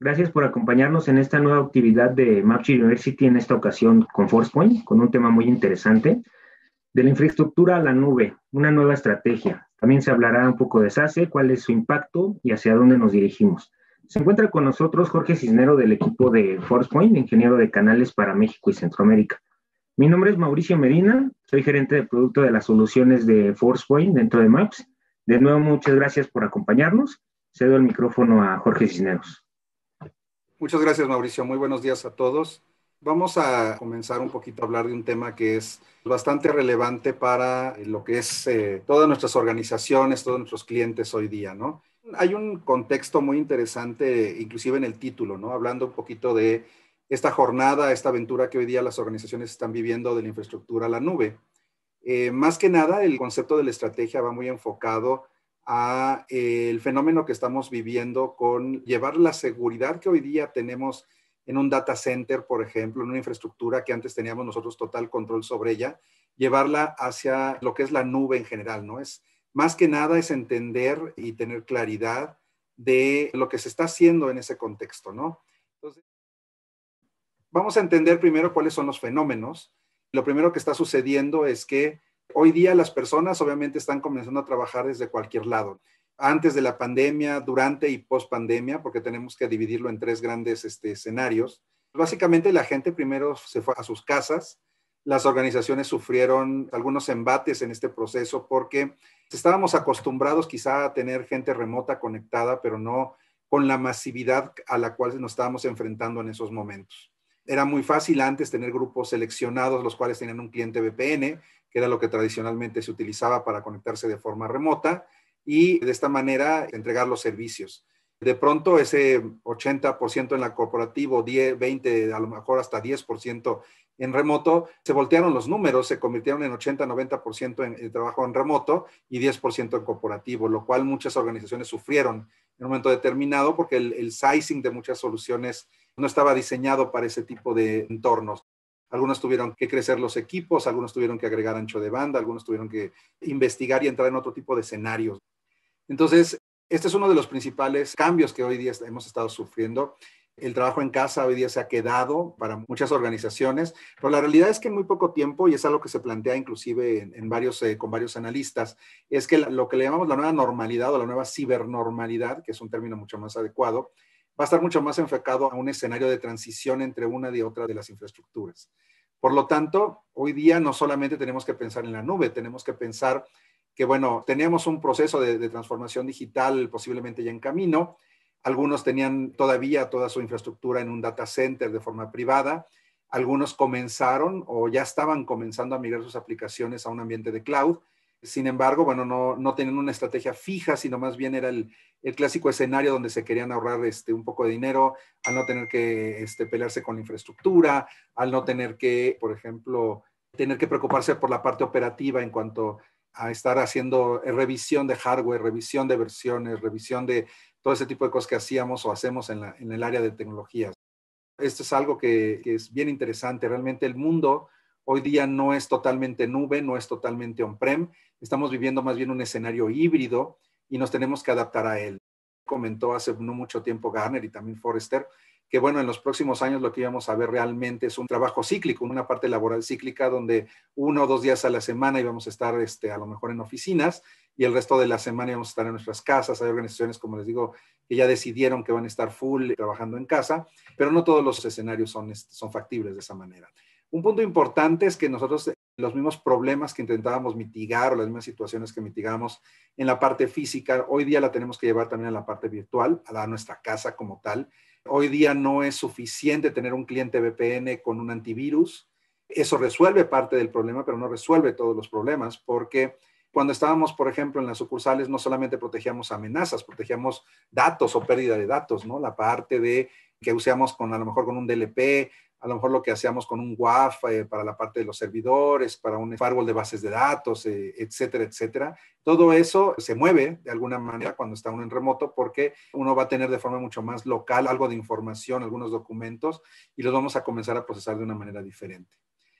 Gracias por acompañarnos en esta nueva actividad de Mapchi University, en esta ocasión con ForcePoint, con un tema muy interesante, de la infraestructura a la nube, una nueva estrategia. También se hablará un poco de SASE, cuál es su impacto y hacia dónde nos dirigimos. Se encuentra con nosotros Jorge Cisnero del equipo de ForcePoint, ingeniero de canales para México y Centroamérica. Mi nombre es Mauricio Medina, soy gerente de producto de las soluciones de ForcePoint dentro de Maps. De nuevo, muchas gracias por acompañarnos. Cedo el micrófono a Jorge Cisneros. Muchas gracias, Mauricio. Muy buenos días a todos. Vamos a comenzar un poquito a hablar de un tema que es bastante relevante para lo que es eh, todas nuestras organizaciones, todos nuestros clientes hoy día, ¿no? Hay un contexto muy interesante, inclusive en el título, ¿no? Hablando un poquito de esta jornada, esta aventura que hoy día las organizaciones están viviendo de la infraestructura a la nube. Eh, más que nada, el concepto de la estrategia va muy enfocado a eh, el fenómeno que estamos viviendo con llevar la seguridad que hoy día tenemos en un data center, por ejemplo, en una infraestructura que antes teníamos nosotros total control sobre ella, llevarla hacia lo que es la nube en general, ¿no? Es más que nada es entender y tener claridad de lo que se está haciendo en ese contexto, ¿no? Entonces, vamos a entender primero cuáles son los fenómenos. Lo primero que está sucediendo es que hoy día las personas obviamente están comenzando a trabajar desde cualquier lado. Antes de la pandemia, durante y post pandemia, porque tenemos que dividirlo en tres grandes este, escenarios. Básicamente la gente primero se fue a sus casas, las organizaciones sufrieron algunos embates en este proceso porque estábamos acostumbrados quizá a tener gente remota conectada, pero no con la masividad a la cual nos estábamos enfrentando en esos momentos. Era muy fácil antes tener grupos seleccionados, los cuales tenían un cliente VPN, que era lo que tradicionalmente se utilizaba para conectarse de forma remota, y de esta manera entregar los servicios. De pronto ese 80% en la corporativo, 10, 20, a lo mejor hasta 10% en remoto, se voltearon los números, se convirtieron en 80-90% en, en trabajo en remoto y 10% en corporativo, lo cual muchas organizaciones sufrieron en un momento determinado porque el sizing de muchas soluciones no estaba diseñado para ese tipo de entornos. Algunos tuvieron que crecer los equipos, algunos tuvieron que agregar ancho de banda, algunos tuvieron que investigar y entrar en otro tipo de escenarios. Entonces, este es uno de los principales cambios que hoy día hemos estado sufriendo. El trabajo en casa hoy día se ha quedado para muchas organizaciones, pero la realidad es que en muy poco tiempo, y es algo que se plantea inclusive en, varios, eh, con varios analistas, es que lo que le llamamos la nueva normalidad o la nueva cibernormalidad, que es un término mucho más adecuado, va a estar mucho más enfocado a un escenario de transición entre una y otra de las infraestructuras. Por lo tanto, hoy día no solamente tenemos que pensar en la nube, tenemos que pensar que, bueno, teníamos un proceso de, de transformación digital posiblemente ya en camino. Algunos tenían todavía toda su infraestructura en un data center de forma privada. Algunos comenzaron o ya estaban comenzando a migrar sus aplicaciones a un ambiente de cloud sin embargo, bueno, no, no tenían una estrategia fija, sino más bien era el, clásico escenario donde se querían ahorrar este, un poco de dinero al no tener que este, pelearse con la infraestructura, al no tener que, por ejemplo, tener que preocuparse por la parte operativa en cuanto a estar haciendo revisión de hardware, revisión de versiones, revisión de todo ese tipo de cosas que hacíamos o hacemos en, en el área de tecnologías. Esto es algo que, que es bien interesante. Realmente el mundo hoy día no es totalmente nube, no es totalmente on-prem, Estamos viviendo más bien un escenario híbrido y nos tenemos que adaptar a él. Comentó hace no mucho tiempo Garner y también Forrester que bueno, en los próximos años lo que íbamos a ver realmente es un trabajo cíclico, una parte laboral cíclica donde uno o dos días a la semana íbamos a estar este, a lo mejor en oficinas y el resto de la semana íbamos a estar en nuestras casas. Hay organizaciones, como les digo, que ya decidieron que van a estar full trabajando en casa, pero no todos los escenarios son, este, son factibles de esa manera. Un punto importante es que nosotros los mismos problemas que intentábamos mitigar o las mismas situaciones que mitigamos en la parte física, hoy día la tenemos que llevar también a la parte virtual, a nuestra casa como tal. Hoy día no es suficiente tener un cliente VPN con un antivirus. Eso resuelve parte del problema, pero no resuelve todos los problemas porque cuando estábamos, por ejemplo, en las sucursales, no solamente protegíamos amenazas, protegíamos datos o pérdida de datos, ¿no? La parte de que usamos con a lo mejor con un DLP, a lo mejor lo que hacíamos con un WAF eh, para la parte de los servidores, para un firewall de bases de datos, eh, etcétera, etcétera. Todo eso se mueve de alguna manera cuando está uno en remoto porque uno va a tener de forma mucho más local algo de información, algunos documentos y los vamos a comenzar a procesar de una manera diferente.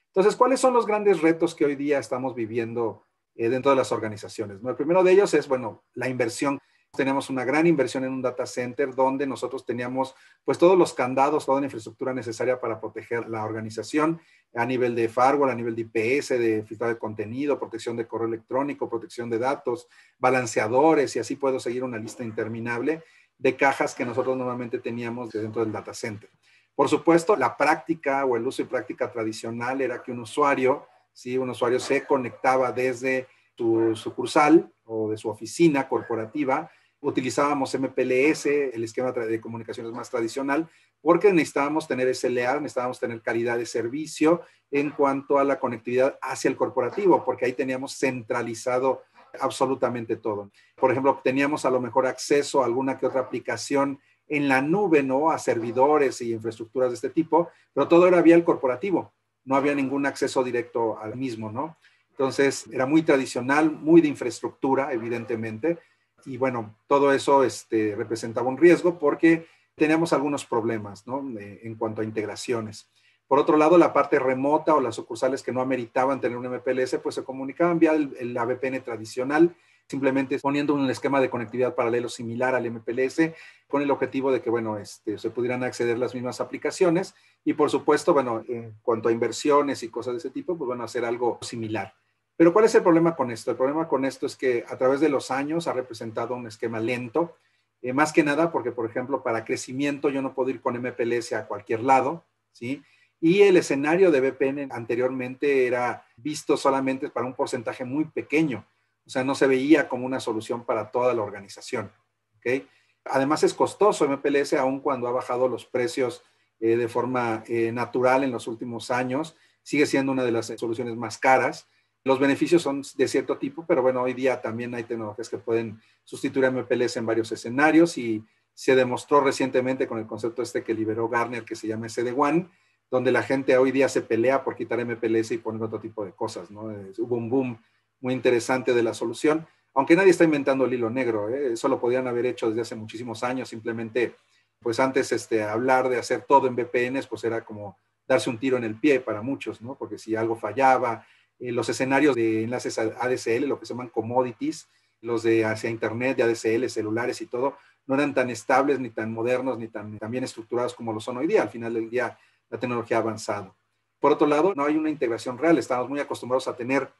Entonces, ¿cuáles son los grandes retos que hoy día estamos viviendo eh, dentro de las organizaciones? El primero de ellos es, bueno, la inversión teníamos una gran inversión en un data center donde nosotros teníamos pues todos los candados, toda la infraestructura necesaria para proteger la organización a nivel de firewall, a nivel de IPS, de filtrado de contenido, protección de correo electrónico, protección de datos, balanceadores y así puedo seguir una lista interminable de cajas que nosotros normalmente teníamos dentro del data center. Por supuesto, la práctica o el uso y práctica tradicional era que un usuario, si un usuario se conectaba desde su sucursal o de su oficina corporativa, utilizábamos MPLS, el esquema de comunicaciones más tradicional, porque necesitábamos tener SLA, necesitábamos tener calidad de servicio en cuanto a la conectividad hacia el corporativo, porque ahí teníamos centralizado absolutamente todo. Por ejemplo, teníamos a lo mejor acceso a alguna que otra aplicación en la nube, ¿no? A servidores y infraestructuras de este tipo, pero todo era vía el corporativo, no había ningún acceso directo al mismo, ¿no? Entonces, era muy tradicional, muy de infraestructura, evidentemente, y bueno, todo eso este, representaba un riesgo porque teníamos algunos problemas, ¿no? en cuanto a integraciones. Por otro lado, la parte remota o las sucursales que no ameritaban tener un MPLS, pues se comunicaban vía la VPN tradicional, simplemente poniendo un esquema de conectividad paralelo similar al MPLS, con el objetivo de que, bueno, este, se pudieran acceder las mismas aplicaciones y, por supuesto, bueno, en cuanto a inversiones y cosas de ese tipo, pues van a hacer algo similar. Pero ¿cuál es el problema con esto? El problema con esto es que a través de los años ha representado un esquema lento, eh, más que nada porque, por ejemplo, para crecimiento yo no puedo ir con MPLS a cualquier lado, ¿sí? Y el escenario de VPN anteriormente era visto solamente para un porcentaje muy pequeño, o sea, no se veía como una solución para toda la organización, ¿ok? Además es costoso MPLS aun cuando ha bajado los precios eh, de forma eh, natural en los últimos años, sigue siendo una de las soluciones más caras los beneficios son de cierto tipo, pero bueno, hoy día también hay tecnologías que pueden sustituir a MPLS en varios escenarios y se demostró recientemente con el concepto este que liberó Garner, que se llama SD-WAN, donde la gente hoy día se pelea por quitar MPLS y poner otro tipo de cosas, ¿no? hubo un boom muy interesante de la solución, aunque nadie está inventando el hilo negro, ¿eh? eso lo podían haber hecho desde hace muchísimos años, simplemente, pues antes este, hablar de hacer todo en VPNs, pues era como darse un tiro en el pie para muchos, ¿no? Porque si algo fallaba, eh, los escenarios de enlaces ADSL, lo que se llaman commodities, los de hacia Internet, de ADSL, celulares y todo, no eran tan estables, ni tan modernos, ni tan, bien estructurados como lo son hoy día. Al final del día, la tecnología ha avanzado. Por otro lado, no hay una integración real. Estamos muy acostumbrados a tener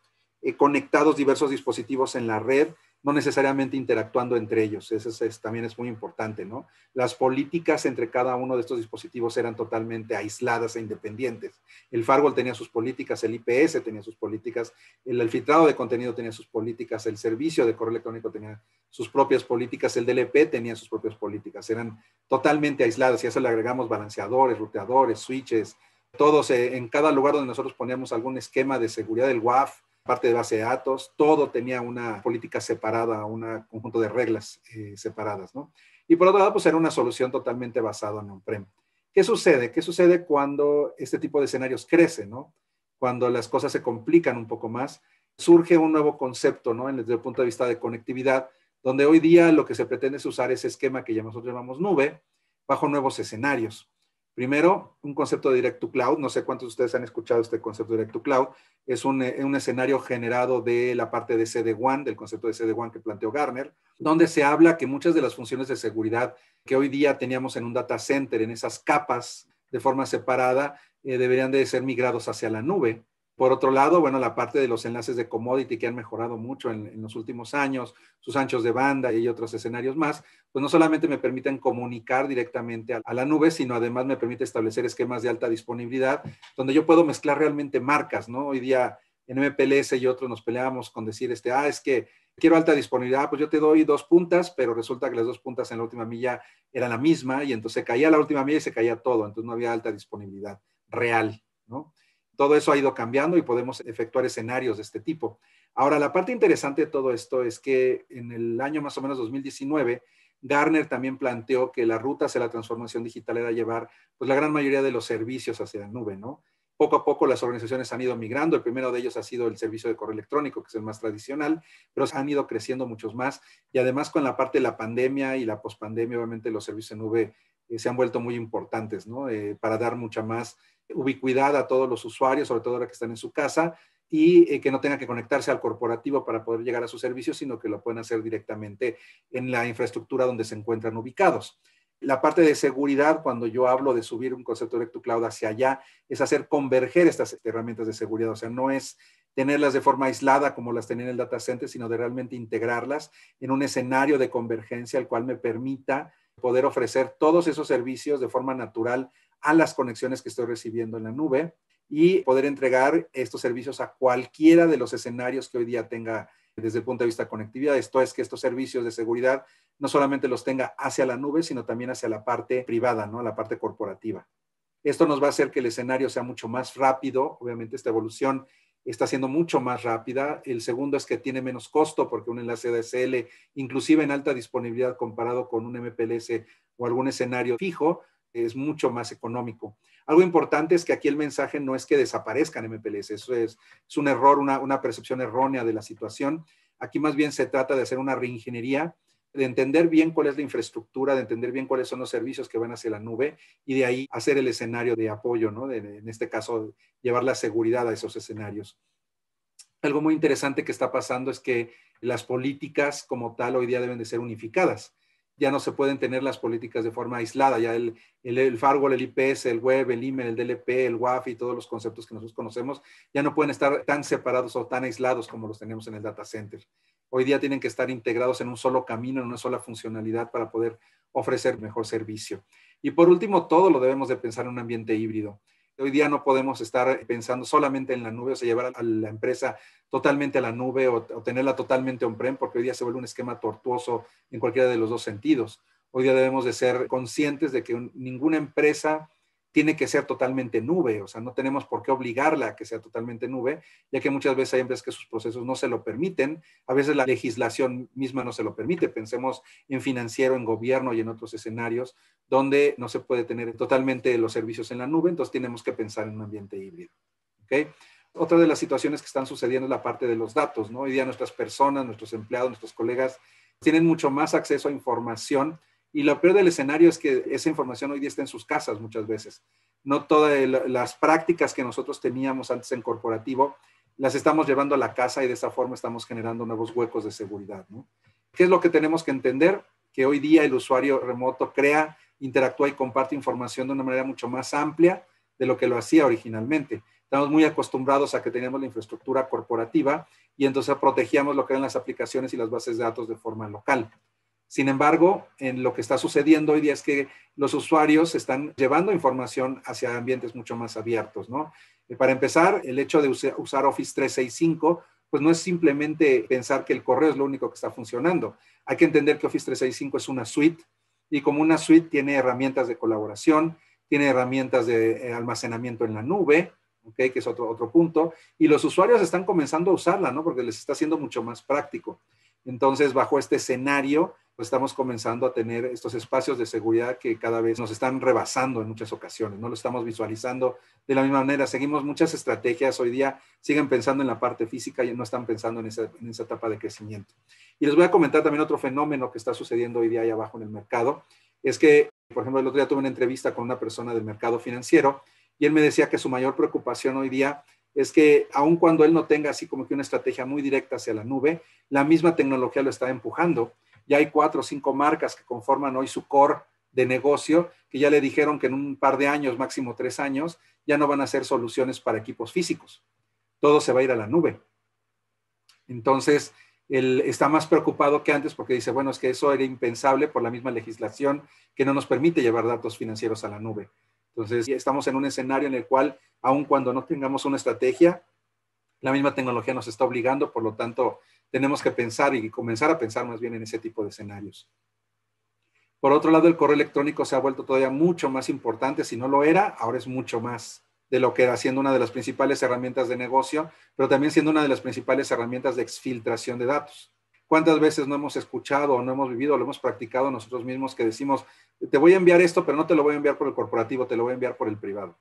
eh, conectados diversos dispositivos en la red no necesariamente interactuando entre ellos. Eso también es muy importante, ¿no? Las políticas entre cada uno de estos dispositivos eran totalmente aisladas e independientes. El firewall tenía sus políticas, el IPS tenía sus políticas, el, filtrado de contenido tenía sus políticas, el servicio de correo electrónico tenía sus propias políticas, el DLP tenía sus propias políticas. Eran totalmente aisladas y a eso le agregamos balanceadores, ruteadores, switches, todos eh, en cada lugar donde nosotros poníamos algún esquema de seguridad del WAF, parte de base de datos, todo tenía una política separada, un conjunto de reglas eh, separadas, ¿no? Y por otro lado, pues era una solución totalmente basada en on-prem. ¿Qué sucede? ¿Qué sucede cuando este tipo de escenarios crece, ¿no? Cuando las cosas se complican un poco más, surge un nuevo concepto, ¿no? Desde el punto de vista de conectividad, donde hoy día lo que se pretende es usar ese esquema que ya nosotros llamamos nube bajo nuevos escenarios. Primero, un concepto de Direct to Cloud. No sé cuántos de ustedes han escuchado este concepto de Direct to Cloud. Es un, eh, escenario generado de la parte de CD-WAN, del concepto de CD-WAN que planteó Garner, donde se habla que muchas de las funciones de seguridad que hoy día teníamos en un data center, en esas capas de forma separada, eh, deberían de ser migrados hacia la nube por otro lado, bueno, la parte de los enlaces de commodity que han mejorado mucho en, los últimos años, sus anchos de banda y otros escenarios más, pues no solamente me permiten comunicar directamente a, la nube, sino además me permite establecer esquemas de alta disponibilidad, donde yo puedo mezclar realmente marcas, ¿no? Hoy día en MPLS y otros nos peleamos con decir, este, ah, es que quiero alta disponibilidad, pues yo te doy dos puntas, pero resulta que las dos puntas en la última milla eran la misma y entonces caía la última milla y se caía todo, entonces no había alta disponibilidad real, ¿no? Todo eso ha ido cambiando y podemos efectuar escenarios de este tipo. Ahora, la parte interesante de todo esto es que en el año más o menos 2019, Garner también planteó que la ruta hacia la transformación digital era llevar pues, la gran mayoría de los servicios hacia la nube, ¿no? Poco a poco las organizaciones han ido migrando. El primero de ellos ha sido el servicio de correo electrónico, que es el más tradicional, pero han ido creciendo muchos más. Y además con la parte de la pandemia y la pospandemia, obviamente los servicios en nube eh, se han vuelto muy importantes, ¿no? Eh, para dar mucha más ubicuidad a todos los usuarios, sobre todo ahora que están en su casa, y eh, que no tengan que conectarse al corporativo para poder llegar a sus servicios, sino que lo pueden hacer directamente en la infraestructura donde se encuentran ubicados. La parte de seguridad, cuando yo hablo de subir un concepto de cloud hacia allá, es hacer converger estas herramientas de seguridad. O sea, no es tenerlas de forma aislada como las tenía en el data center, sino de realmente integrarlas en un escenario de convergencia al cual me permita poder ofrecer todos esos servicios de forma natural a las conexiones que estoy recibiendo en la nube y poder entregar estos servicios a cualquiera de los escenarios que hoy día tenga desde el punto de vista de conectividad. Esto es que estos servicios de seguridad no solamente los tenga hacia la nube, sino también hacia la parte privada, ¿no? La parte corporativa. Esto nos va a hacer que el escenario sea mucho más rápido. Obviamente esta evolución está siendo mucho más rápida. El segundo es que tiene menos costo porque un enlace DSL, inclusive en alta disponibilidad comparado con un MPLS o algún escenario fijo, es mucho más económico. Algo importante es que aquí el mensaje no es que desaparezcan MPLS, eso es, un error, una, una percepción errónea de la situación. Aquí más bien se trata de hacer una reingeniería de entender bien cuál es la infraestructura, de entender bien cuáles son los servicios que van hacia la nube y de ahí hacer el escenario de apoyo, ¿no? en este caso, llevar la seguridad a esos escenarios. Algo muy interesante que está pasando es que las políticas como tal hoy día deben de ser unificadas. Ya no se pueden tener las políticas de forma aislada, ya el, el, el firewall, el IPS, el web, el email, el DLP, el WAF y todos los conceptos que nosotros conocemos, ya no pueden estar tan separados o tan aislados como los tenemos en el data center hoy día tienen que estar integrados en un solo camino, en una sola funcionalidad para poder ofrecer mejor servicio. Y por último, todo lo debemos de pensar en un ambiente híbrido. Hoy día no podemos estar pensando solamente en la nube, o sea, llevar a la empresa totalmente a la nube o, tenerla totalmente on-prem, porque hoy día se vuelve un esquema tortuoso en cualquiera de los dos sentidos. Hoy día debemos de ser conscientes de que ninguna empresa tiene que ser totalmente nube, o sea, no tenemos por qué obligarla a que sea totalmente nube, ya que muchas veces hay empresas que sus procesos no se lo permiten, a veces la legislación misma no se lo permite, pensemos en financiero, en gobierno y en otros escenarios donde no se puede tener totalmente los servicios en la nube, entonces tenemos que pensar en un ambiente híbrido. ¿okay? Otra de las situaciones que están sucediendo es la parte de los datos, ¿no? Hoy día nuestras personas, nuestros empleados, nuestros colegas tienen mucho más acceso a información y lo peor del escenario es que esa información hoy día está en sus casas muchas veces. No todas las prácticas que nosotros teníamos antes en corporativo las estamos llevando a la casa y de esa forma estamos generando nuevos huecos de seguridad. ¿Qué es lo que tenemos que entender? Que hoy día el usuario remoto crea, interactúa y comparte información de una manera mucho más amplia de lo que lo hacía originalmente. Estamos muy acostumbrados a que teníamos la infraestructura corporativa y entonces protegíamos lo que eran las aplicaciones y las bases de datos de forma local. Sin embargo, en lo que está sucediendo hoy día es que los usuarios están llevando información hacia ambientes mucho más abiertos, ¿no? Eh, para empezar, el hecho de usar Office 365, pues no es simplemente pensar que el correo es lo único que está funcionando. Hay que entender que Office 365 es una suite y como una suite tiene herramientas de colaboración, tiene herramientas de eh, almacenamiento en la nube, ¿okay? que es otro, otro punto, y los usuarios están comenzando a usarla, ¿no? Porque les está haciendo mucho más práctico. Entonces, bajo este escenario, pues estamos comenzando a tener estos espacios de seguridad que cada vez nos están rebasando en muchas ocasiones, no lo estamos visualizando de la misma manera. Seguimos muchas estrategias hoy día, siguen pensando en la parte física y no están pensando en esa, en esa etapa de crecimiento. Y les voy a comentar también otro fenómeno que está sucediendo hoy día ahí abajo en el mercado, es que, por ejemplo, el otro día tuve una entrevista con una persona del mercado financiero y él me decía que su mayor preocupación hoy día es que aun cuando él no tenga así como que una estrategia muy directa hacia la nube, la misma tecnología lo está empujando ya hay cuatro o cinco marcas que conforman hoy su core de negocio, que ya le dijeron que en un par de años, máximo tres años, ya no van a ser soluciones para equipos físicos. Todo se va a ir a la nube. Entonces, él está más preocupado que antes porque dice, bueno, es que eso era impensable por la misma legislación que no nos permite llevar datos financieros a la nube. Entonces, estamos en un escenario en el cual, aun cuando no tengamos una estrategia, la misma tecnología nos está obligando, por lo tanto, tenemos que pensar y comenzar a pensar más bien en ese tipo de escenarios. Por otro lado, el correo electrónico se ha vuelto todavía mucho más importante. Si no lo era, ahora es mucho más de lo que era siendo una de las principales herramientas de negocio, pero también siendo una de las principales herramientas de exfiltración de datos. ¿Cuántas veces no hemos escuchado o no hemos vivido o lo hemos practicado nosotros mismos que decimos, te voy a enviar esto, pero no te lo voy a enviar por el corporativo, te lo voy a enviar por el privado?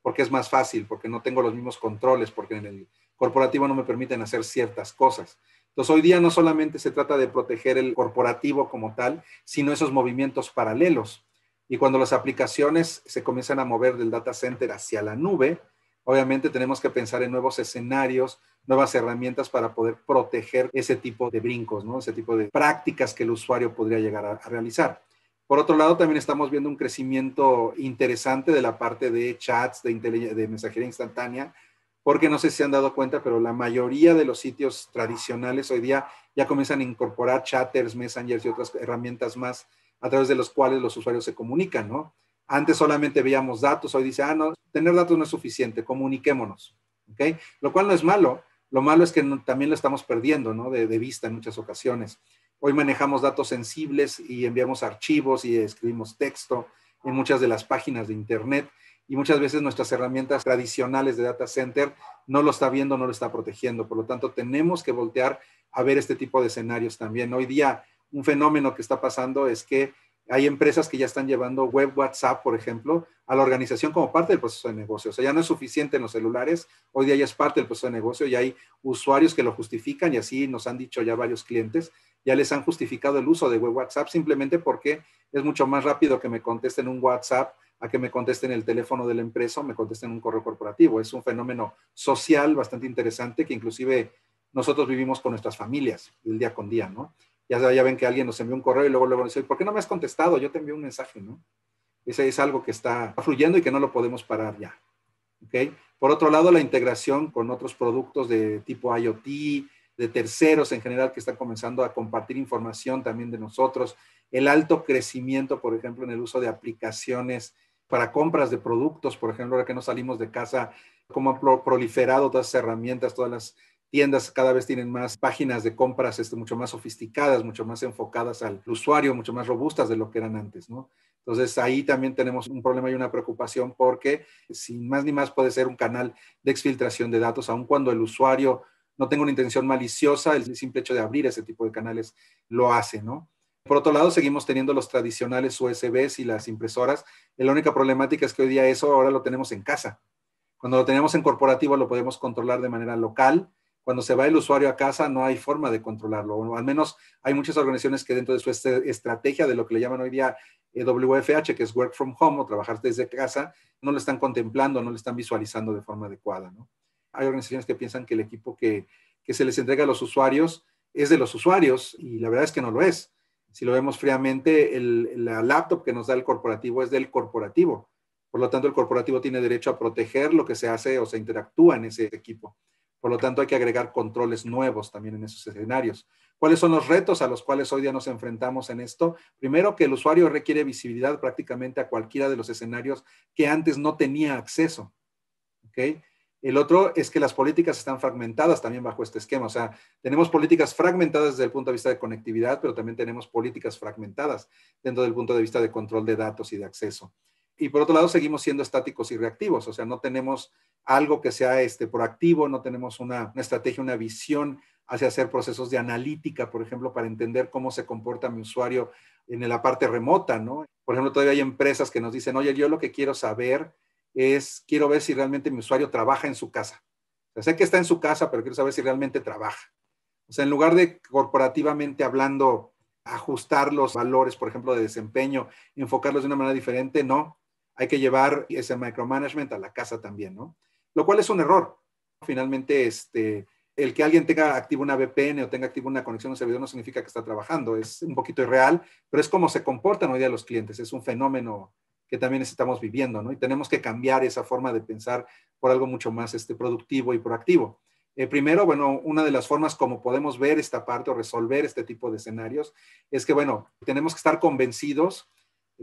Porque es más fácil, porque no tengo los mismos controles, porque en el corporativo no me permiten hacer ciertas cosas. Entonces, hoy día no solamente se trata de proteger el corporativo como tal, sino esos movimientos paralelos. Y cuando las aplicaciones se comienzan a mover del data center hacia la nube, Obviamente tenemos que pensar en nuevos escenarios, nuevas herramientas para poder proteger ese tipo de brincos, ¿no? ese tipo de prácticas que el usuario podría llegar a, realizar. Por otro lado, también estamos viendo un crecimiento interesante de la parte de chats, de, de mensajería instantánea, porque no sé si se han dado cuenta, pero la mayoría de los sitios tradicionales hoy día ya comienzan a incorporar chatters, messengers y otras herramientas más a través de los cuales los usuarios se comunican, ¿no? Antes solamente veíamos datos, hoy dice, ah, no, tener datos no es suficiente, comuniquémonos, ¿ok? Lo cual no es malo, lo malo es que también lo estamos perdiendo, ¿no? De, de vista en muchas ocasiones. Hoy manejamos datos sensibles y enviamos archivos y escribimos texto en muchas de las páginas de Internet y muchas veces nuestras herramientas tradicionales de data center no lo está viendo, no lo está protegiendo. Por lo tanto, tenemos que voltear a ver este tipo de escenarios también. Hoy día, un fenómeno que está pasando es que hay empresas que ya están llevando web WhatsApp, por ejemplo, a la organización como parte del proceso de negocio. O sea, ya no es suficiente en los celulares, hoy día ya es parte del proceso de negocio y hay usuarios que lo justifican y así nos han dicho ya varios clientes, ya les han justificado el uso de web WhatsApp simplemente porque es mucho más rápido que me contesten un WhatsApp a que me contesten el teléfono de la empresa o me contesten un correo corporativo. Es un fenómeno social bastante interesante que inclusive nosotros vivimos con nuestras familias, el día con día, ¿no? Ya, ya ven que alguien nos envió un correo y luego luego dice, ¿por qué no me has contestado? Yo te envié un mensaje, ¿no? Ese es algo que está fluyendo y que no lo podemos parar ya. ¿Ok? Por otro lado, la integración con otros productos de tipo IoT, de terceros en general que están comenzando a compartir información también de nosotros, el alto crecimiento, por ejemplo, en el uso de aplicaciones para compras de productos, por ejemplo, ahora que no salimos de casa, cómo han proliferado todas esas herramientas, todas las tiendas cada vez tienen más páginas de compras este, mucho más sofisticadas, mucho más enfocadas al usuario, mucho más robustas de lo que eran antes, ¿no? Entonces ahí también tenemos un problema y una preocupación porque sin más ni más puede ser un canal de exfiltración de datos, aun cuando el usuario no tenga una intención maliciosa, el simple hecho de abrir ese tipo de canales lo hace, ¿no? Por otro lado, seguimos teniendo los tradicionales USBs y las impresoras. La única problemática es que hoy día eso ahora lo tenemos en casa. Cuando lo tenemos en corporativo lo podemos controlar de manera local. Cuando se va el usuario a casa no hay forma de controlarlo. Al menos hay muchas organizaciones que dentro de su estrategia de lo que le llaman hoy día eh, WFH, que es Work from Home o trabajar desde casa, no lo están contemplando, no lo están visualizando de forma adecuada. Hay organizaciones que piensan que el equipo que se les entrega a los usuarios es de los usuarios y la verdad es que no lo es si lo vemos fríamente, el, la laptop que nos da el corporativo es del corporativo. Por lo tanto, el corporativo tiene derecho a proteger lo que se hace o se interactúa en ese equipo. Por lo tanto, hay que agregar controles nuevos también en esos escenarios. ¿Cuáles son los retos a los cuales hoy día nos enfrentamos en esto? Primero, que el usuario requiere visibilidad prácticamente a cualquiera de los escenarios que antes no tenía acceso. ¿okay? El otro es que las políticas están fragmentadas también bajo este esquema. O sea, tenemos políticas fragmentadas desde el punto de vista de conectividad, pero también tenemos políticas fragmentadas dentro del punto de vista de control de datos y de acceso. Y por otro lado, seguimos siendo estáticos y reactivos. O sea, no tenemos algo que sea este, proactivo, no tenemos una, estrategia, una visión hacia hacer procesos de analítica, por ejemplo, para entender cómo se comporta mi usuario en la parte remota, ¿no? Por ejemplo, todavía hay empresas que nos dicen, oye, yo lo que quiero saber es quiero ver si realmente mi usuario trabaja en su casa. O sé que está en su casa, pero quiero saber si realmente trabaja. O sea, en lugar de corporativamente hablando, ajustar los valores, por ejemplo, de desempeño, enfocarlos de una manera diferente, no. Hay que llevar ese micromanagement a la casa también, ¿no? Lo cual es un error. Finalmente, este, el que alguien tenga activo una VPN o tenga activo una conexión a un servidor no significa que está trabajando. Es un poquito irreal, pero es como se comportan hoy día los clientes. Es un fenómeno que también estamos viviendo, ¿no? Y tenemos que cambiar esa forma de pensar por algo mucho más este, productivo y proactivo. Eh, primero, bueno, una de las formas como podemos ver esta parte o resolver este tipo de escenarios es que, bueno, tenemos que estar convencidos,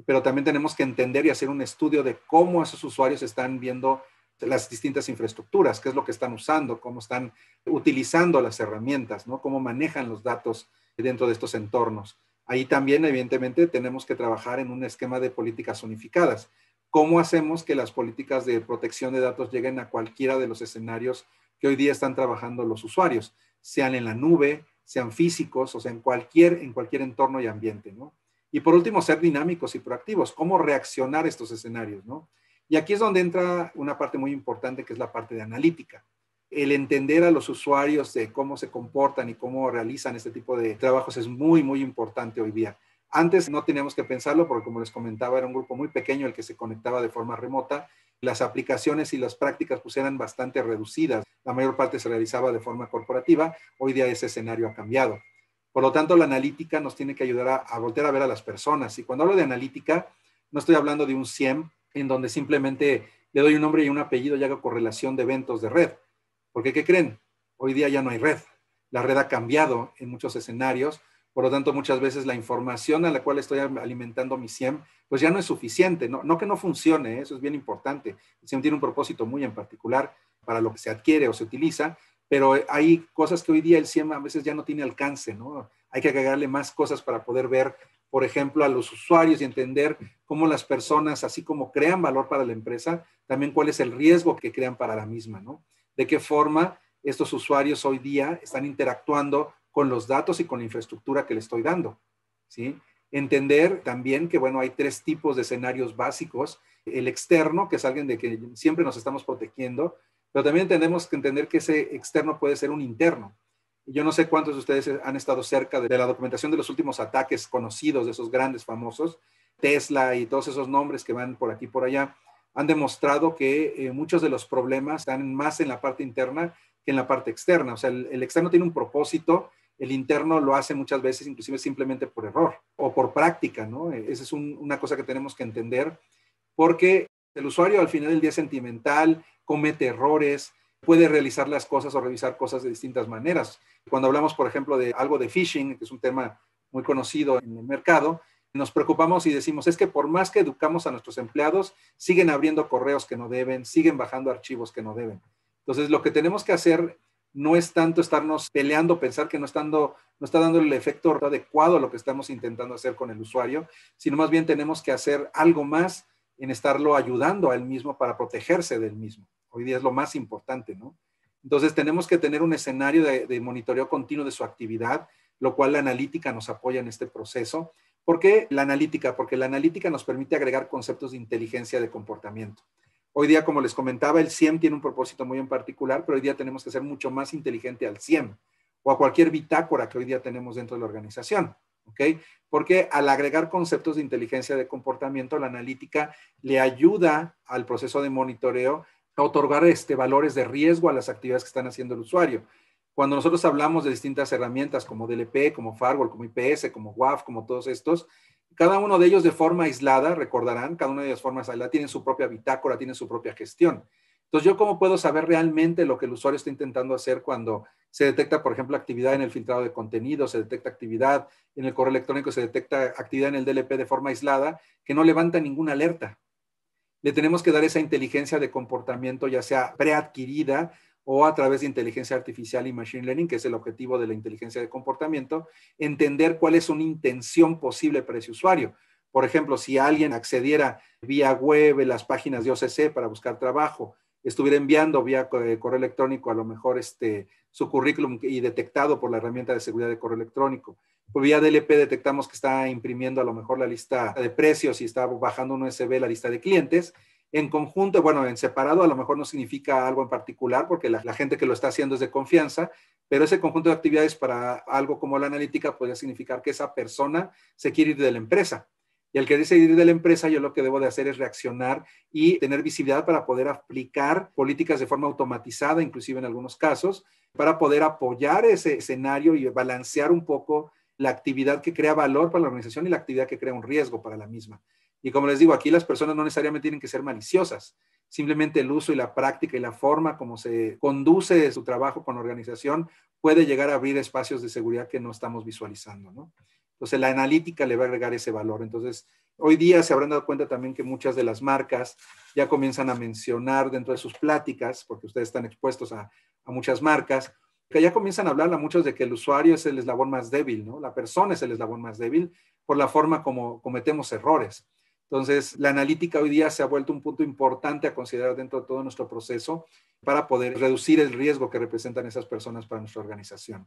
pero también tenemos que entender y hacer un estudio de cómo esos usuarios están viendo las distintas infraestructuras, qué es lo que están usando, cómo están utilizando las herramientas, ¿no? Cómo manejan los datos dentro de estos entornos. Ahí también, evidentemente, tenemos que trabajar en un esquema de políticas unificadas. ¿Cómo hacemos que las políticas de protección de datos lleguen a cualquiera de los escenarios que hoy día están trabajando los usuarios, sean en la nube, sean físicos, o sea, en cualquier, en cualquier entorno y ambiente, ¿no? Y por último, ser dinámicos y proactivos, cómo reaccionar a estos escenarios, ¿no? Y aquí es donde entra una parte muy importante que es la parte de analítica el entender a los usuarios de cómo se comportan y cómo realizan este tipo de trabajos es muy, muy importante hoy día. Antes no teníamos que pensarlo porque, como les comentaba, era un grupo muy pequeño el que se conectaba de forma remota las aplicaciones y las prácticas pues eran bastante reducidas. La mayor parte se realizaba de forma corporativa. Hoy día ese escenario ha cambiado. Por lo tanto, la analítica nos tiene que ayudar a, a volver a ver a las personas. Y cuando hablo de analítica, no estoy hablando de un SIEM en donde simplemente le doy un nombre y un apellido y hago correlación de eventos de red. Porque, ¿qué creen? Hoy día ya no hay red. La red ha cambiado en muchos escenarios. Por lo tanto, muchas veces la información a la cual estoy alimentando mi SIEM, pues ya no es suficiente. No, que no funcione, ¿eh? eso es bien importante. El SIEM tiene un propósito muy en particular para lo que se adquiere o se utiliza, pero hay cosas que hoy día el SIEM a veces ya no tiene alcance, ¿no? Hay que agregarle más cosas para poder ver, por ejemplo, a los usuarios y entender cómo las personas, así como crean valor para la empresa, también cuál es el riesgo que crean para la misma, ¿no? De qué forma estos usuarios hoy día están interactuando con los datos y con la infraestructura que le estoy dando, ¿sí? Entender también que, bueno, hay tres tipos de escenarios básicos. El externo, que es alguien de que siempre nos estamos protegiendo, pero también tenemos que entender que ese externo puede ser un interno. Yo no sé cuántos de ustedes han estado cerca de la documentación de los últimos ataques conocidos, de esos grandes famosos, Tesla y todos esos nombres que van por aquí por allá, han demostrado que eh, muchos de los problemas están más en la parte interna que en la parte externa. O sea, el, externo tiene un propósito, el interno lo hace muchas veces inclusive simplemente por error o por práctica, ¿no? Esa es una cosa que tenemos que entender porque el usuario al final del día es sentimental, comete errores, puede realizar las cosas o revisar cosas de distintas maneras. Cuando hablamos, por ejemplo, de algo de phishing, que es un tema muy conocido en el mercado, nos preocupamos y decimos, es que por más que educamos a nuestros empleados, siguen abriendo correos que no deben, siguen bajando archivos que no deben. Entonces, lo que tenemos que hacer no es tanto estarnos peleando, pensar que no, estando, no está dando el efecto adecuado a lo que estamos intentando hacer con el usuario, sino más bien tenemos que hacer algo más en estarlo ayudando a él mismo para protegerse del mismo. Hoy día es lo más importante, ¿no? Entonces tenemos que tener un escenario de, monitoreo continuo de su actividad, lo cual la analítica nos apoya en este proceso. ¿Por qué la analítica? Porque la analítica nos permite agregar conceptos de inteligencia de comportamiento. Hoy día, como les comentaba, el CIEM tiene un propósito muy en particular, pero hoy día tenemos que ser mucho más inteligente al CIEM o a cualquier bitácora que hoy día tenemos dentro de la organización. ¿ok? Porque al agregar conceptos de inteligencia de comportamiento, la analítica le ayuda al proceso de monitoreo a otorgar este, valores de riesgo a las actividades que están haciendo el usuario. Cuando nosotros hablamos de distintas herramientas como DLP, como Firewall, como IPS, como WAF, como todos estos, cada uno de ellos de forma aislada, recordarán, cada una de ellas de forma aislada tiene su propia bitácora, tiene su propia gestión. Entonces, ¿yo cómo puedo saber realmente lo que el usuario está intentando hacer cuando se detecta, por ejemplo, actividad en el filtrado de contenido, se detecta actividad en el correo electrónico, se detecta actividad en el DLP de forma aislada, que no levanta ninguna alerta? Le tenemos que dar esa inteligencia de comportamiento, ya sea preadquirida o a través de inteligencia artificial y machine learning, que es el objetivo de la inteligencia de comportamiento, entender cuál es una intención posible para ese usuario. Por ejemplo, si alguien accediera vía web las páginas de OCC para buscar trabajo, estuviera enviando vía eh, correo electrónico a lo mejor este, su currículum y detectado por la herramienta de seguridad de correo electrónico. Por vía DLP detectamos que está imprimiendo a lo mejor la lista de precios y está bajando un USB la lista de clientes. En conjunto, bueno, en separado a lo mejor no significa algo en particular porque la, gente que lo está haciendo es de confianza, pero ese conjunto de actividades para algo como la analítica podría significar que esa persona se quiere ir de la empresa y al que ir de la empresa, yo lo que debo de hacer es reaccionar y tener visibilidad para poder aplicar políticas de forma automatizada, inclusive en algunos casos, para poder apoyar ese escenario y balancear un poco la actividad que crea valor para la organización y la actividad que crea un riesgo para la misma. Y como les digo, aquí las personas no necesariamente tienen que ser maliciosas, simplemente el uso y la práctica y la forma como se conduce su trabajo con la organización puede llegar a abrir espacios de seguridad que no estamos visualizando, ¿no? Entonces, la analítica le va a agregar ese valor. Entonces, hoy día se habrán dado cuenta también que muchas de las marcas ya comienzan a mencionar dentro de sus pláticas, porque ustedes están expuestos a, muchas marcas, que ya comienzan a hablar a muchos de que el usuario es el eslabón más débil, ¿no? La persona es el eslabón más débil por la forma como cometemos errores. Entonces, la analítica hoy día se ha vuelto un punto importante a considerar dentro de todo nuestro proceso para poder reducir el riesgo que representan esas personas para nuestra organización.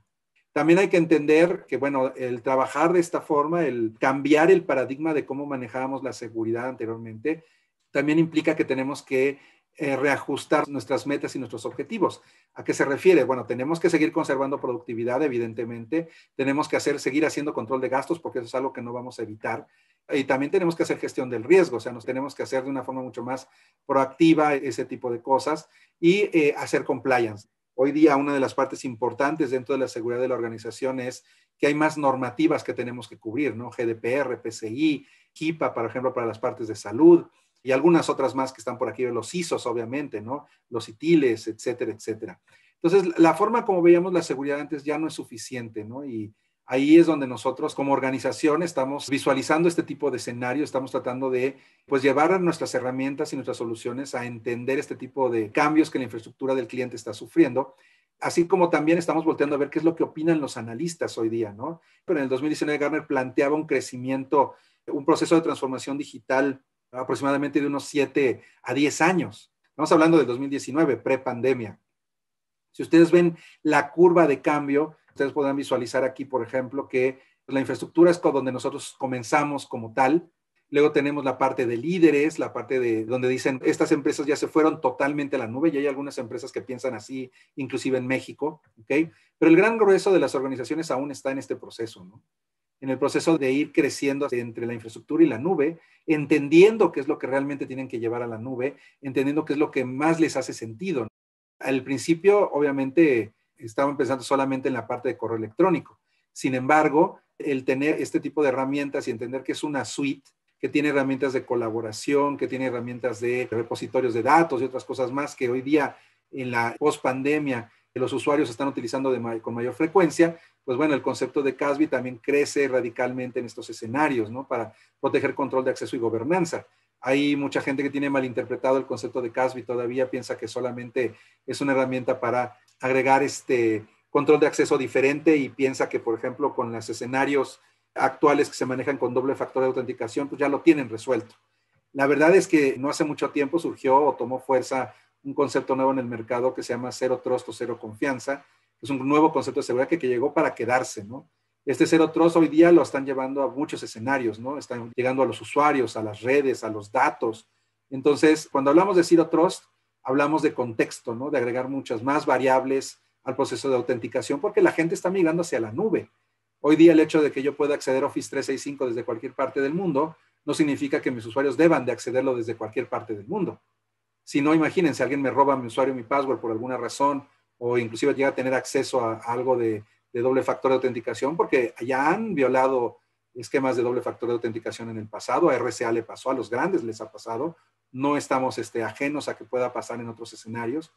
También hay que entender que, bueno, el trabajar de esta forma, el cambiar el paradigma de cómo manejábamos la seguridad anteriormente, también implica que tenemos que eh, reajustar nuestras metas y nuestros objetivos. ¿A qué se refiere? Bueno, tenemos que seguir conservando productividad, evidentemente. Tenemos que hacer, seguir haciendo control de gastos, porque eso es algo que no vamos a evitar. Y también tenemos que hacer gestión del riesgo, o sea, nos tenemos que hacer de una forma mucho más proactiva ese tipo de cosas y eh, hacer compliance. Hoy día una de las partes importantes dentro de la seguridad de la organización es que hay más normativas que tenemos que cubrir, ¿no? GDPR, PCI, HIPAA, por ejemplo, para las partes de salud y algunas otras más que están por aquí, los ISOs, obviamente, ¿no? Los ITILES, etcétera, etcétera. Entonces, la forma como veíamos la seguridad antes ya no es suficiente, ¿no? Y ahí es donde nosotros como organización estamos visualizando este tipo de escenario, estamos tratando de pues llevar nuestras herramientas y nuestras soluciones a entender este tipo de cambios que la infraestructura del cliente está sufriendo así como también estamos volteando a ver qué es lo que opinan los analistas hoy día, ¿no? Pero en el 2019 Gartner planteaba un crecimiento, un proceso de transformación digital aproximadamente de unos 7 a 10 años. Estamos hablando del 2019, pre-pandemia. Si ustedes ven la curva de cambio, ustedes podrán visualizar aquí, por ejemplo, que la infraestructura es donde nosotros comenzamos como tal, Luego tenemos la parte de líderes, la parte de donde dicen, estas empresas ya se fueron totalmente a la nube y hay algunas empresas que piensan así, inclusive en México, ¿ok? Pero el gran grueso de las organizaciones aún está en este proceso. En el proceso de ir creciendo entre la infraestructura y la nube, entendiendo qué es lo que realmente tienen que llevar a la nube, entendiendo qué es lo que más les hace sentido. Al principio, obviamente, estaban pensando solamente en la parte de correo electrónico. Sin embargo, el tener este tipo de herramientas y entender que es una suite, que tiene herramientas de colaboración, que tiene herramientas de repositorios de datos y otras cosas más que hoy día en la post pandemia los usuarios están utilizando con mayor frecuencia, pues bueno, el concepto de CASB también crece radicalmente en estos escenarios, ¿no? Para proteger control de acceso y gobernanza. Hay mucha gente que tiene malinterpretado el concepto de CASB todavía piensa que solamente es una herramienta para agregar este control de acceso diferente y piensa que, por ejemplo, con los escenarios actuales que se manejan con doble factor de autenticación, pues ya lo tienen resuelto. La verdad es que no hace mucho tiempo surgió o tomó fuerza un concepto nuevo en el mercado que se llama cero trust o cero confianza. Es un nuevo concepto de seguridad que, que llegó para quedarse, ¿no? Este cero trust hoy día lo están llevando a muchos escenarios, ¿no? Están llegando a los usuarios, a las redes, a los datos. Entonces, cuando hablamos de zero trust, hablamos de contexto, ¿no? De agregar muchas más variables al proceso de autenticación porque la gente está migrando hacia la nube. Hoy día el hecho de que yo pueda acceder a Office 365 desde cualquier parte del mundo no significa que mis usuarios deban de accederlo desde cualquier parte del mundo. Si no, imagínense, alguien me roba mi usuario, mi password por alguna razón, o inclusive llega a tener acceso a, algo de, doble factor de autenticación, porque ya han violado esquemas de doble factor de autenticación en el pasado, a RCA le pasó, a los grandes les ha pasado, no estamos este, ajenos a que pueda pasar en otros escenarios.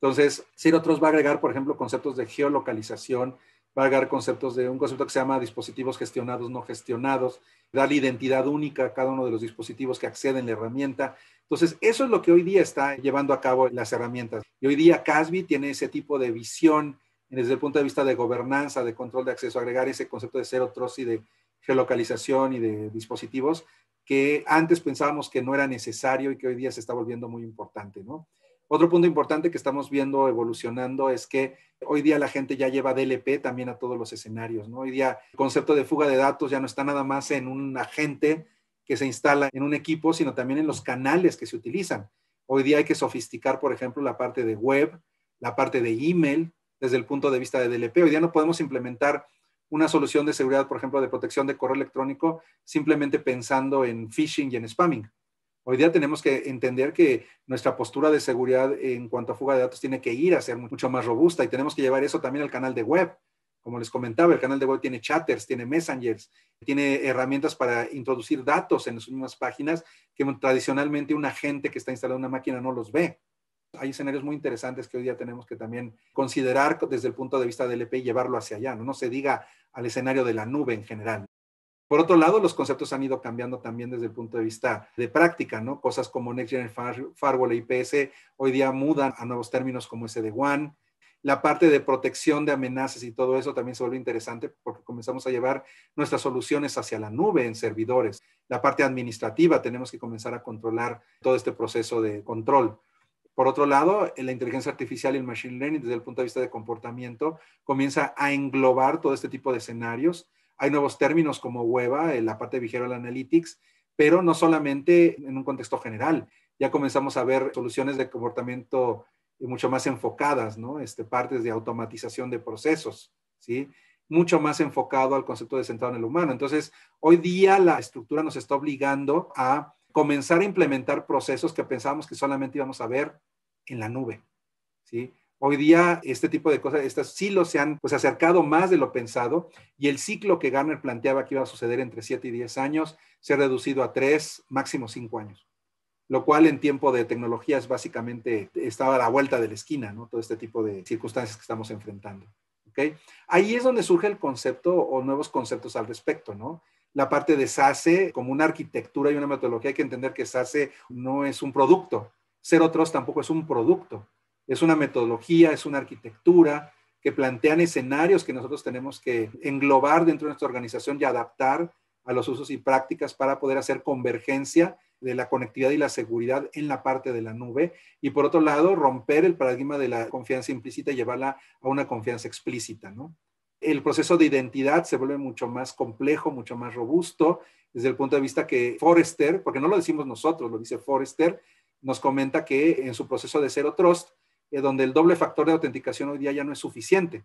Entonces, Zero Trust va a agregar, por ejemplo, conceptos de geolocalización, va a agregar conceptos de un concepto que se llama dispositivos gestionados, no gestionados, darle identidad única a cada uno de los dispositivos que acceden a la herramienta. Entonces, eso es lo que hoy día está llevando a cabo las herramientas. Y hoy día CASBI tiene ese tipo de visión desde el punto de vista de gobernanza, de control de acceso, agregar ese concepto de cero trust y de geolocalización y de dispositivos que antes pensábamos que no era necesario y que hoy día se está volviendo muy importante, ¿no? Otro punto importante que estamos viendo evolucionando es que hoy día la gente ya lleva DLP también a todos los escenarios, ¿no? Hoy día el concepto de fuga de datos ya no está nada más en un agente que se instala en un equipo, sino también en los canales que se utilizan. Hoy día hay que sofisticar, por ejemplo, la parte de web, la parte de email, desde el punto de vista de DLP. Hoy día no podemos implementar una solución de seguridad, por ejemplo, de protección de correo electrónico, simplemente pensando en phishing y en spamming. Hoy día tenemos que entender que nuestra postura de seguridad en cuanto a fuga de datos tiene que ir a ser mucho más robusta y tenemos que llevar eso también al canal de web. Como les comentaba, el canal de web tiene chatters, tiene messengers, tiene herramientas para introducir datos en las mismas páginas que tradicionalmente un agente que está instalado en una máquina no los ve. Hay escenarios muy interesantes que hoy día tenemos que también considerar desde el punto de vista del EP y llevarlo hacia allá, no, no se diga al escenario de la nube en general. Por otro lado, los conceptos han ido cambiando también desde el punto de vista de práctica, ¿no? Cosas como Next Gen Firewall e IPS hoy día mudan a nuevos términos como One. La parte de protección de amenazas y todo eso también se vuelve interesante porque comenzamos a llevar nuestras soluciones hacia la nube en servidores. La parte administrativa, tenemos que comenzar a controlar todo este proceso de control. Por otro lado, la inteligencia artificial y el machine learning desde el punto de vista de comportamiento comienza a englobar todo este tipo de escenarios hay nuevos términos como hueva en la parte de Analytics, pero no solamente en un contexto general. Ya comenzamos a ver soluciones de comportamiento mucho más enfocadas, ¿no? Este, partes de automatización de procesos, ¿sí? mucho más enfocado al concepto de centrado en el humano. Entonces, hoy día la estructura nos está obligando a comenzar a implementar procesos que pensábamos que solamente íbamos a ver en la nube. ¿sí? Hoy día este tipo de cosas, estos silos se han pues, acercado más de lo pensado y el ciclo que Garner planteaba que iba a suceder entre 7 y 10 años se ha reducido a 3, máximo 5 años, lo cual en tiempo de tecnología es básicamente, estaba a la vuelta de la esquina, ¿no? Todo este tipo de circunstancias que estamos enfrentando. ¿okay? Ahí es donde surge el concepto o nuevos conceptos al respecto, ¿no? La parte de SASE como una arquitectura y una metodología. Hay que entender que SASE no es un producto. Zero Trust tampoco es un producto. Es una metodología, es una arquitectura que plantean escenarios que nosotros tenemos que englobar dentro de nuestra organización y adaptar a los usos y prácticas para poder hacer convergencia de la conectividad y la seguridad en la parte de la nube. Y por otro lado, romper el paradigma de la confianza implícita y llevarla a una confianza explícita, ¿no? El proceso de identidad se vuelve mucho más complejo, mucho más robusto, desde el punto de vista que Forrester, porque no lo decimos nosotros, lo dice Forrester, nos comenta que en su proceso de Zero Trust, eh, donde el doble factor de autenticación hoy día ya no es suficiente.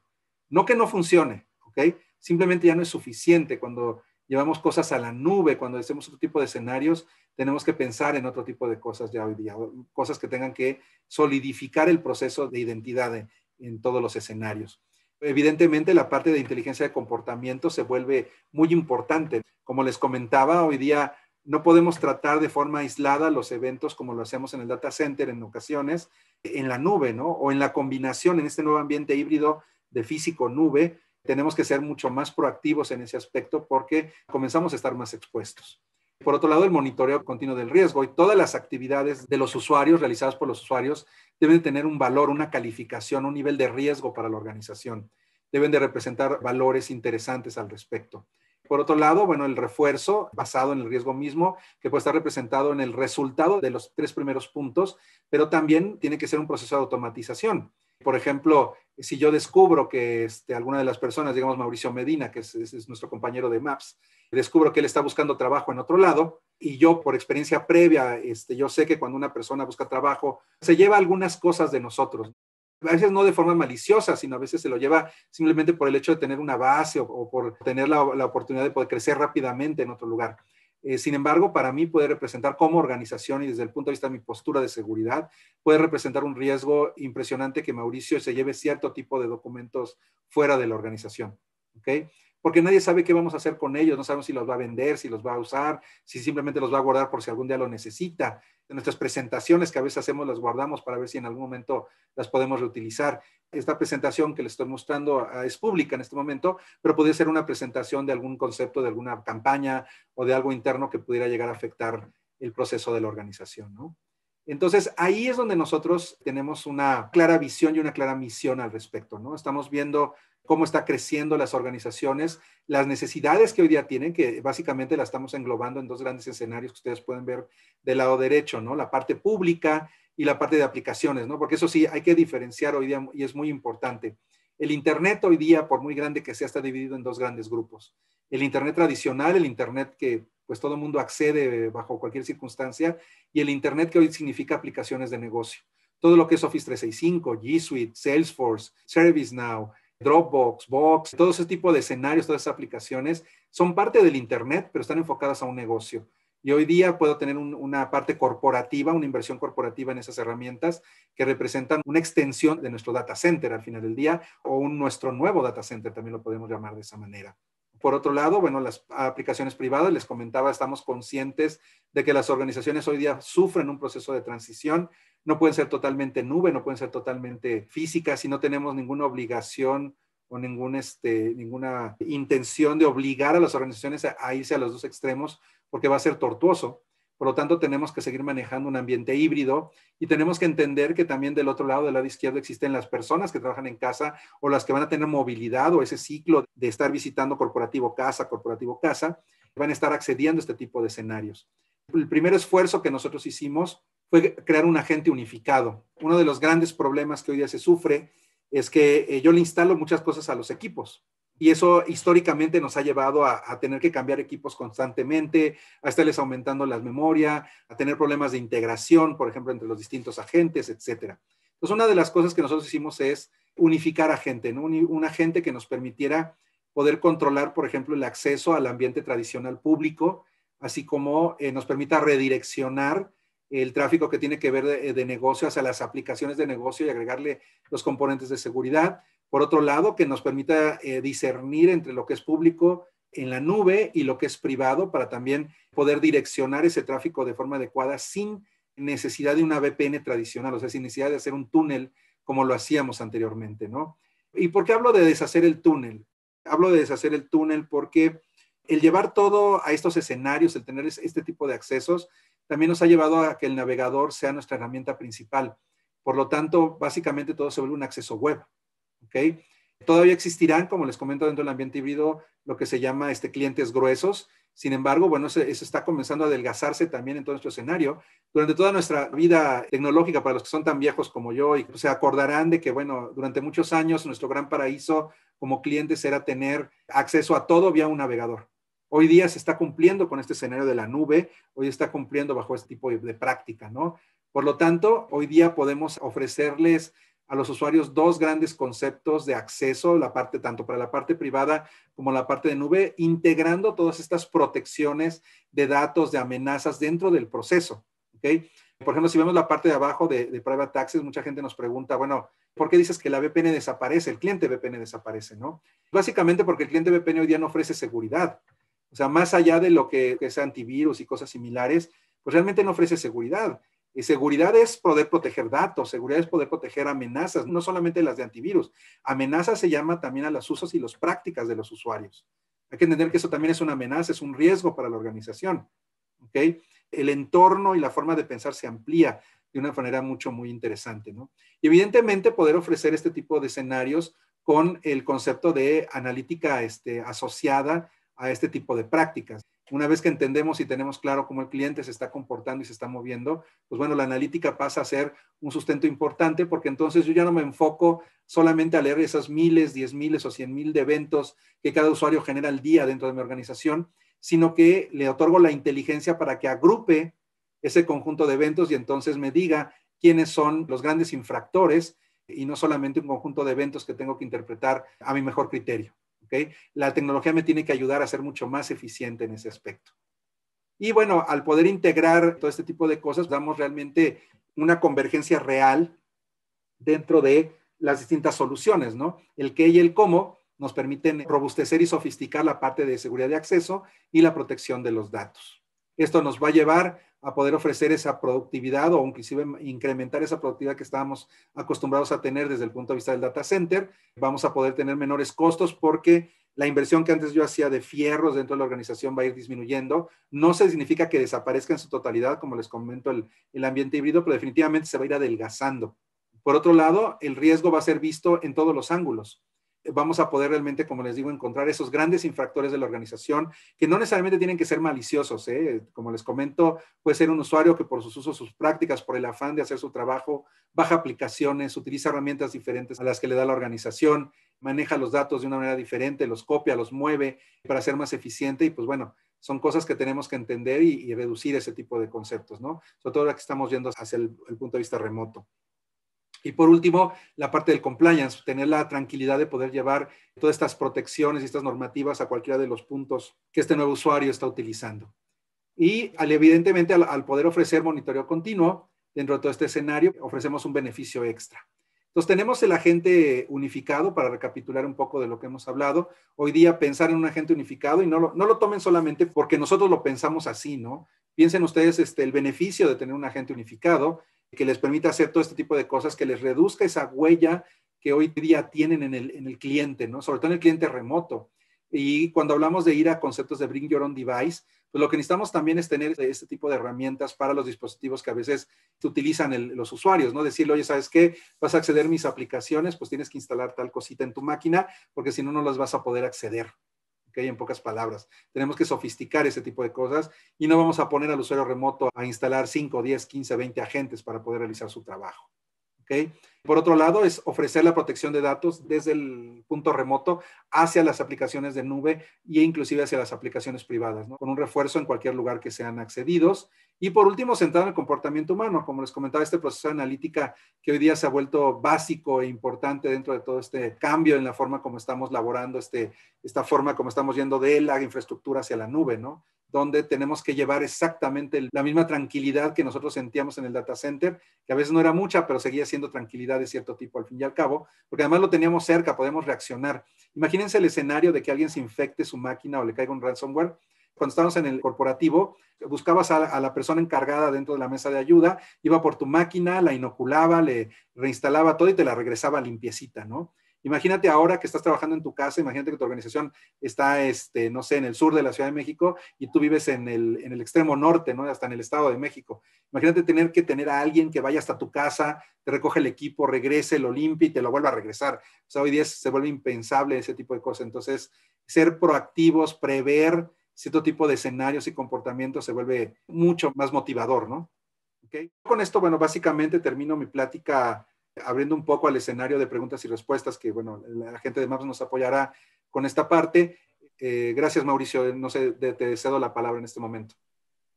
No que no funcione, ¿ok? Simplemente ya no es suficiente. Cuando llevamos cosas a la nube, cuando hacemos otro tipo de escenarios, tenemos que pensar en otro tipo de cosas ya hoy día, cosas que tengan que solidificar el proceso de identidad en todos los escenarios evidentemente la parte de inteligencia de comportamiento se vuelve muy importante. Como les comentaba, hoy día no podemos tratar de forma aislada los eventos como lo hacemos en el data center en ocasiones, en la nube, ¿no? O en la combinación, en este nuevo ambiente híbrido de físico-nube, tenemos que ser mucho más proactivos en ese aspecto porque comenzamos a estar más expuestos. Por otro lado, el monitoreo continuo del riesgo y todas las actividades de los usuarios realizadas por los usuarios deben tener un valor, una calificación, un nivel de riesgo para la organización. Deben de representar valores interesantes al respecto. Por otro lado, bueno, el refuerzo basado en el riesgo mismo, que puede estar representado en el resultado de los tres primeros puntos, pero también tiene que ser un proceso de automatización. Por ejemplo, si yo descubro que este, alguna de las personas, digamos Mauricio Medina, que es, nuestro compañero de MAPS, descubro que él está buscando trabajo en otro lado y yo por experiencia previa, este, yo sé que cuando una persona busca trabajo, se lleva algunas cosas de nosotros. A veces no de forma maliciosa, sino a veces se lo lleva simplemente por el hecho de tener una base o, por tener la oportunidad de poder crecer rápidamente en otro lugar. Eh, sin embargo, para mí puede representar como organización y desde el punto de vista de mi postura de seguridad, puede representar un riesgo impresionante que Mauricio se lleve cierto tipo de documentos fuera de la organización. ¿okay? porque nadie sabe qué vamos a hacer con ellos, no sabemos si los va a vender, si los va a usar, si simplemente los va a guardar por si algún día lo necesita. Nuestras presentaciones que a veces hacemos las guardamos para ver si en algún momento las podemos reutilizar. Esta presentación que les estoy mostrando es pública en este momento, pero podría ser una presentación de algún concepto, de alguna campaña o de algo interno que pudiera llegar a afectar el proceso de la organización, ¿no? Entonces, ahí es donde nosotros tenemos una clara visión y una clara misión al respecto, ¿no? Estamos viendo cómo está creciendo las organizaciones, las necesidades que hoy día tienen, que básicamente la estamos englobando en dos grandes escenarios que ustedes pueden ver del lado derecho, ¿no? La parte pública y la parte de aplicaciones, ¿no? Porque eso sí, hay que diferenciar hoy día y es muy importante. El Internet hoy día, por muy grande que sea, está dividido en dos grandes grupos. El Internet tradicional, el Internet que pues todo el mundo accede bajo cualquier circunstancia, y el Internet que hoy significa aplicaciones de negocio. Todo lo que es Office 365, G Suite, Salesforce, ServiceNow, Dropbox, Box, todo ese tipo de escenarios, todas esas aplicaciones son parte del Internet, pero están enfocadas a un negocio. Y hoy día puedo tener una parte corporativa, una inversión corporativa en esas herramientas que representan una extensión de nuestro data center al final del día o un, nuestro nuevo data center, también lo podemos llamar de esa manera. Por otro lado, bueno, las aplicaciones privadas, les comentaba, estamos conscientes de que las organizaciones hoy día sufren un proceso de transición. No pueden ser totalmente nube, no pueden ser totalmente físicas y no tenemos ninguna obligación o este, ninguna intención de obligar a las organizaciones a irse a los dos extremos porque va a ser tortuoso. Por lo tanto, tenemos que seguir manejando un ambiente híbrido y tenemos que entender que también del otro lado, del lado izquierdo, existen las personas que trabajan en casa o las que van a tener movilidad o ese ciclo de estar visitando corporativo casa, corporativo casa, van a estar accediendo a este tipo de escenarios. El primer esfuerzo que nosotros hicimos fue crear un agente unificado. Uno de los grandes problemas que hoy día se sufre es que eh, yo le instalo muchas cosas a los equipos y eso históricamente nos ha llevado a, tener que cambiar equipos constantemente, a estarles aumentando la memoria, a tener problemas de integración, por ejemplo, entre los distintos agentes, etcétera. Entonces, una de las cosas que nosotros hicimos es unificar agente, ¿no? un, agente que nos permitiera poder controlar, por ejemplo, el acceso al ambiente tradicional público, así como eh, nos permita redireccionar el tráfico que tiene que ver de, de negocio hacia las aplicaciones de negocio y agregarle los componentes de seguridad. Por otro lado, que nos permita eh, discernir entre lo que es público en la nube y lo que es privado para también poder direccionar ese tráfico de forma adecuada sin necesidad de una VPN tradicional, o sea, sin necesidad de hacer un túnel como lo hacíamos anteriormente, ¿no? ¿Y por qué hablo de deshacer el túnel? Hablo de deshacer el túnel porque el llevar todo a estos escenarios, el tener este tipo de accesos, también nos ha llevado a que el navegador sea nuestra herramienta principal. Por lo tanto, básicamente todo se vuelve un acceso web. ¿Ok? Todavía existirán, como les comento dentro del ambiente híbrido, lo que se llama este, clientes gruesos. Sin embargo, bueno, eso, está comenzando a adelgazarse también en todo nuestro escenario. Durante toda nuestra vida tecnológica, para los que son tan viejos como yo, y se acordarán de que, bueno, durante muchos años nuestro gran paraíso como clientes era tener acceso a todo vía un navegador. Hoy día se está cumpliendo con este escenario de la nube, hoy está cumpliendo bajo este tipo de, de práctica, ¿no? Por lo tanto, hoy día podemos ofrecerles a los usuarios dos grandes conceptos de acceso, la parte tanto para la parte privada como la parte de nube, integrando todas estas protecciones de datos, de amenazas dentro del proceso. ¿okay? Por ejemplo, si vemos la parte de abajo de, Private Access, mucha gente nos pregunta, bueno, ¿por qué dices que la VPN desaparece? El cliente VPN desaparece, ¿no? Básicamente porque el cliente VPN hoy día no ofrece seguridad. O sea, más allá de lo que, que es antivirus y cosas similares, pues realmente no ofrece seguridad. Y seguridad es poder proteger datos, seguridad es poder proteger amenazas, no solamente las de antivirus. Amenazas se llama también a los usos y las prácticas de los usuarios. Hay que entender que eso también es una amenaza, es un riesgo para la organización. ¿okay? El entorno y la forma de pensar se amplía de una manera mucho, muy interesante. ¿no? Y evidentemente poder ofrecer este tipo de escenarios con el concepto de analítica este, asociada a este tipo de prácticas. Una vez que entendemos y tenemos claro cómo el cliente se está comportando y se está moviendo, pues bueno, la analítica pasa a ser un sustento importante porque entonces yo ya no me enfoco solamente a leer esas miles, diez miles o cien mil de eventos que cada usuario genera al día dentro de mi organización, sino que le otorgo la inteligencia para que agrupe ese conjunto de eventos y entonces me diga quiénes son los grandes infractores y no solamente un conjunto de eventos que tengo que interpretar a mi mejor criterio. La tecnología me tiene que ayudar a ser mucho más eficiente en ese aspecto. Y bueno, al poder integrar todo este tipo de cosas, damos realmente una convergencia real dentro de las distintas soluciones, ¿no? El qué y el cómo nos permiten robustecer y sofisticar la parte de seguridad de acceso y la protección de los datos. Esto nos va a llevar a poder ofrecer esa productividad o inclusive incrementar esa productividad que estábamos acostumbrados a tener desde el punto de vista del data center. Vamos a poder tener menores costos porque la inversión que antes yo hacía de fierros dentro de la organización va a ir disminuyendo. No se significa que desaparezca en su totalidad, como les comento, el, el ambiente híbrido, pero definitivamente se va a ir adelgazando. Por otro lado, el riesgo va a ser visto en todos los ángulos vamos a poder realmente, como les digo, encontrar esos grandes infractores de la organización que no necesariamente tienen que ser maliciosos. ¿eh? Como les comento, puede ser un usuario que por sus usos, sus prácticas, por el afán de hacer su trabajo, baja aplicaciones, utiliza herramientas diferentes a las que le da la organización, maneja los datos de una manera diferente, los copia, los mueve para ser más eficiente y pues bueno, son cosas que tenemos que entender y, reducir ese tipo de conceptos, ¿no? Sobre todo ahora que estamos yendo hacia el punto de vista remoto. Y por último, la parte del compliance, tener la tranquilidad de poder llevar todas estas protecciones y estas normativas a cualquiera de los puntos que este nuevo usuario está utilizando. Y evidentemente, al, poder ofrecer monitoreo continuo dentro de todo este escenario, ofrecemos un beneficio extra. Entonces, tenemos el agente unificado, para recapitular un poco de lo que hemos hablado. Hoy día pensar en un agente unificado y no lo, no lo tomen solamente porque nosotros lo pensamos así, ¿no? Piensen ustedes este, el beneficio de tener un agente unificado que les permita hacer todo este tipo de cosas, que les reduzca esa huella que hoy día tienen en el, en el cliente, ¿no? Sobre todo en el cliente remoto. Y cuando hablamos de ir a conceptos de Bring Your Own Device, pues lo que necesitamos también es tener este tipo de herramientas para los dispositivos que a veces utilizan los usuarios, ¿no? Decirle, oye, ¿sabes qué? Vas a acceder a mis aplicaciones, pues tienes que instalar tal cosita en tu máquina, porque si no, no las vas a poder acceder. ¿Ok? En pocas palabras. Tenemos que sofisticar ese tipo de cosas y no vamos a poner al usuario remoto a instalar 5, 10, 15, 20 agentes para poder realizar su trabajo. ¿okay? Por otro lado, es ofrecer la protección de datos desde el punto remoto hacia las aplicaciones de nube e inclusive hacia las aplicaciones privadas, con un refuerzo en cualquier lugar que sean accedidos. Y por último, centrado en el comportamiento humano, como les comentaba, este proceso de analítica que hoy día se ha vuelto básico e importante dentro de todo este cambio en la forma como estamos laborando, este, esta forma como estamos yendo de la infraestructura hacia la nube, ¿no? Donde tenemos que llevar exactamente la misma tranquilidad que nosotros sentíamos en el data center, que a veces no era mucha, pero seguía siendo tranquilidad de cierto tipo al fin y al cabo, porque además lo teníamos cerca, podemos reaccionar. Imagínense el escenario de que alguien se infecte su máquina o le caiga un ransomware. Cuando estábamos en el corporativo, buscabas a, la persona encargada dentro de la mesa de ayuda, iba por tu máquina, la inoculaba, le reinstalaba todo y te la regresaba limpiecita, ¿no? Imagínate ahora que estás trabajando en tu casa, imagínate que tu organización está, este, no sé, en el sur de la Ciudad de México y tú vives en el, en el extremo norte, ¿no? Hasta en el Estado de México. Imagínate tener que tener a alguien que vaya hasta tu casa, te recoge el equipo, regrese, lo limpie y te lo vuelva a regresar. O sea, hoy día se vuelve impensable ese tipo de cosas. Entonces, ser proactivos, prever cierto tipo de escenarios y comportamientos se vuelve mucho más motivador, ¿no? ¿Okay? Con esto, bueno, básicamente termino mi plática abriendo un poco al escenario de preguntas y respuestas, que bueno, la gente de MAPS nos apoyará con esta parte. Eh, gracias, Mauricio. No sé, te, cedo la palabra en este momento.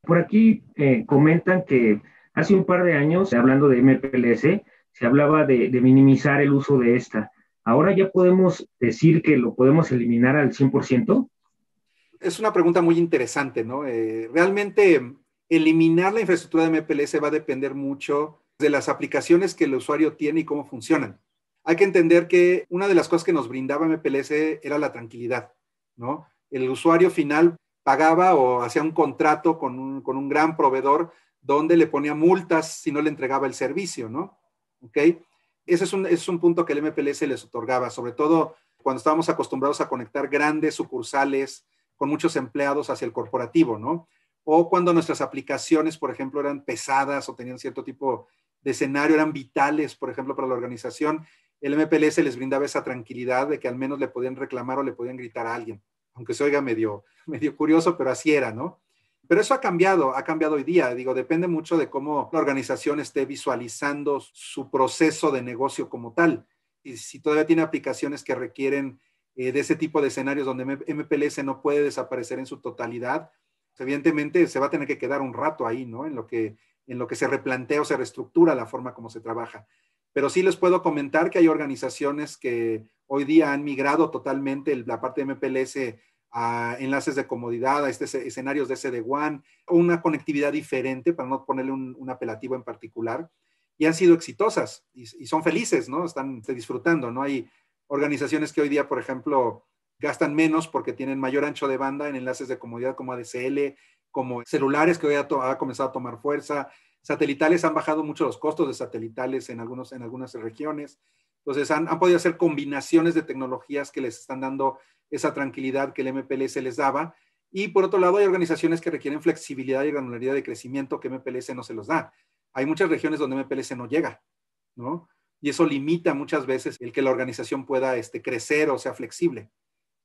Por aquí eh, comentan que hace un par de años, hablando de MPLS, se hablaba de, minimizar el uso de esta. ¿Ahora ya podemos decir que lo podemos eliminar al 100%? Es una pregunta muy interesante, ¿no? Eh, realmente eliminar la infraestructura de MPLS va a depender mucho de las aplicaciones que el usuario tiene y cómo funcionan. Hay que entender que una de las cosas que nos brindaba MPLS era la tranquilidad, ¿no? El usuario final pagaba o hacía un contrato con un, gran proveedor donde le ponía multas si no le entregaba el servicio, ¿no? ¿Ok? Ese es un, es un punto que el MPLS les otorgaba, sobre todo cuando estábamos acostumbrados a conectar grandes sucursales con muchos empleados hacia el corporativo, ¿no? O cuando nuestras aplicaciones, por ejemplo, eran pesadas o tenían cierto tipo de escenario eran vitales, por ejemplo, para la organización, el MPLS les brindaba esa tranquilidad de que al menos le podían reclamar o le podían gritar a alguien, aunque se oiga medio, medio curioso, pero así era, ¿no? Pero eso ha cambiado, ha cambiado hoy día. Digo, depende mucho de cómo la organización esté visualizando su proceso de negocio como tal. Y si todavía tiene aplicaciones que requieren eh, de ese tipo de escenarios donde MPLS no puede desaparecer en su totalidad, evidentemente se va a tener que quedar un rato ahí, ¿no? En lo que en lo que se replantea o se reestructura la forma como se trabaja. Pero sí les puedo comentar que hay organizaciones que hoy día han migrado totalmente la parte de MPLS a enlaces de comodidad, a estos escenarios de SD-WAN, una conectividad diferente, para no ponerle un, apelativo en particular, y han sido exitosas y, son felices, ¿no? Están disfrutando, ¿no? Hay organizaciones que hoy día, por ejemplo, gastan menos porque tienen mayor ancho de banda en enlaces de comodidad como ADSL, como celulares que hoy ha, ha, comenzado a tomar fuerza, satelitales han bajado mucho los costos de satelitales en, algunos, en algunas regiones. Entonces han, han, podido hacer combinaciones de tecnologías que les están dando esa tranquilidad que el MPLS les daba. Y por otro lado, hay organizaciones que requieren flexibilidad y granularidad de crecimiento que MPLS no se los da. Hay muchas regiones donde MPLS no llega, ¿no? Y eso limita muchas veces el que la organización pueda este, crecer o sea flexible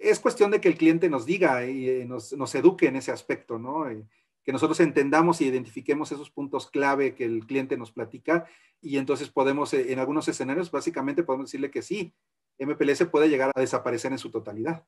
es cuestión de que el cliente nos diga y eh, nos, nos eduque en ese aspecto, ¿no? Eh, que nosotros entendamos y identifiquemos esos puntos clave que el cliente nos platica y entonces podemos, eh, en algunos escenarios, básicamente podemos decirle que sí, MPLS puede llegar a desaparecer en su totalidad.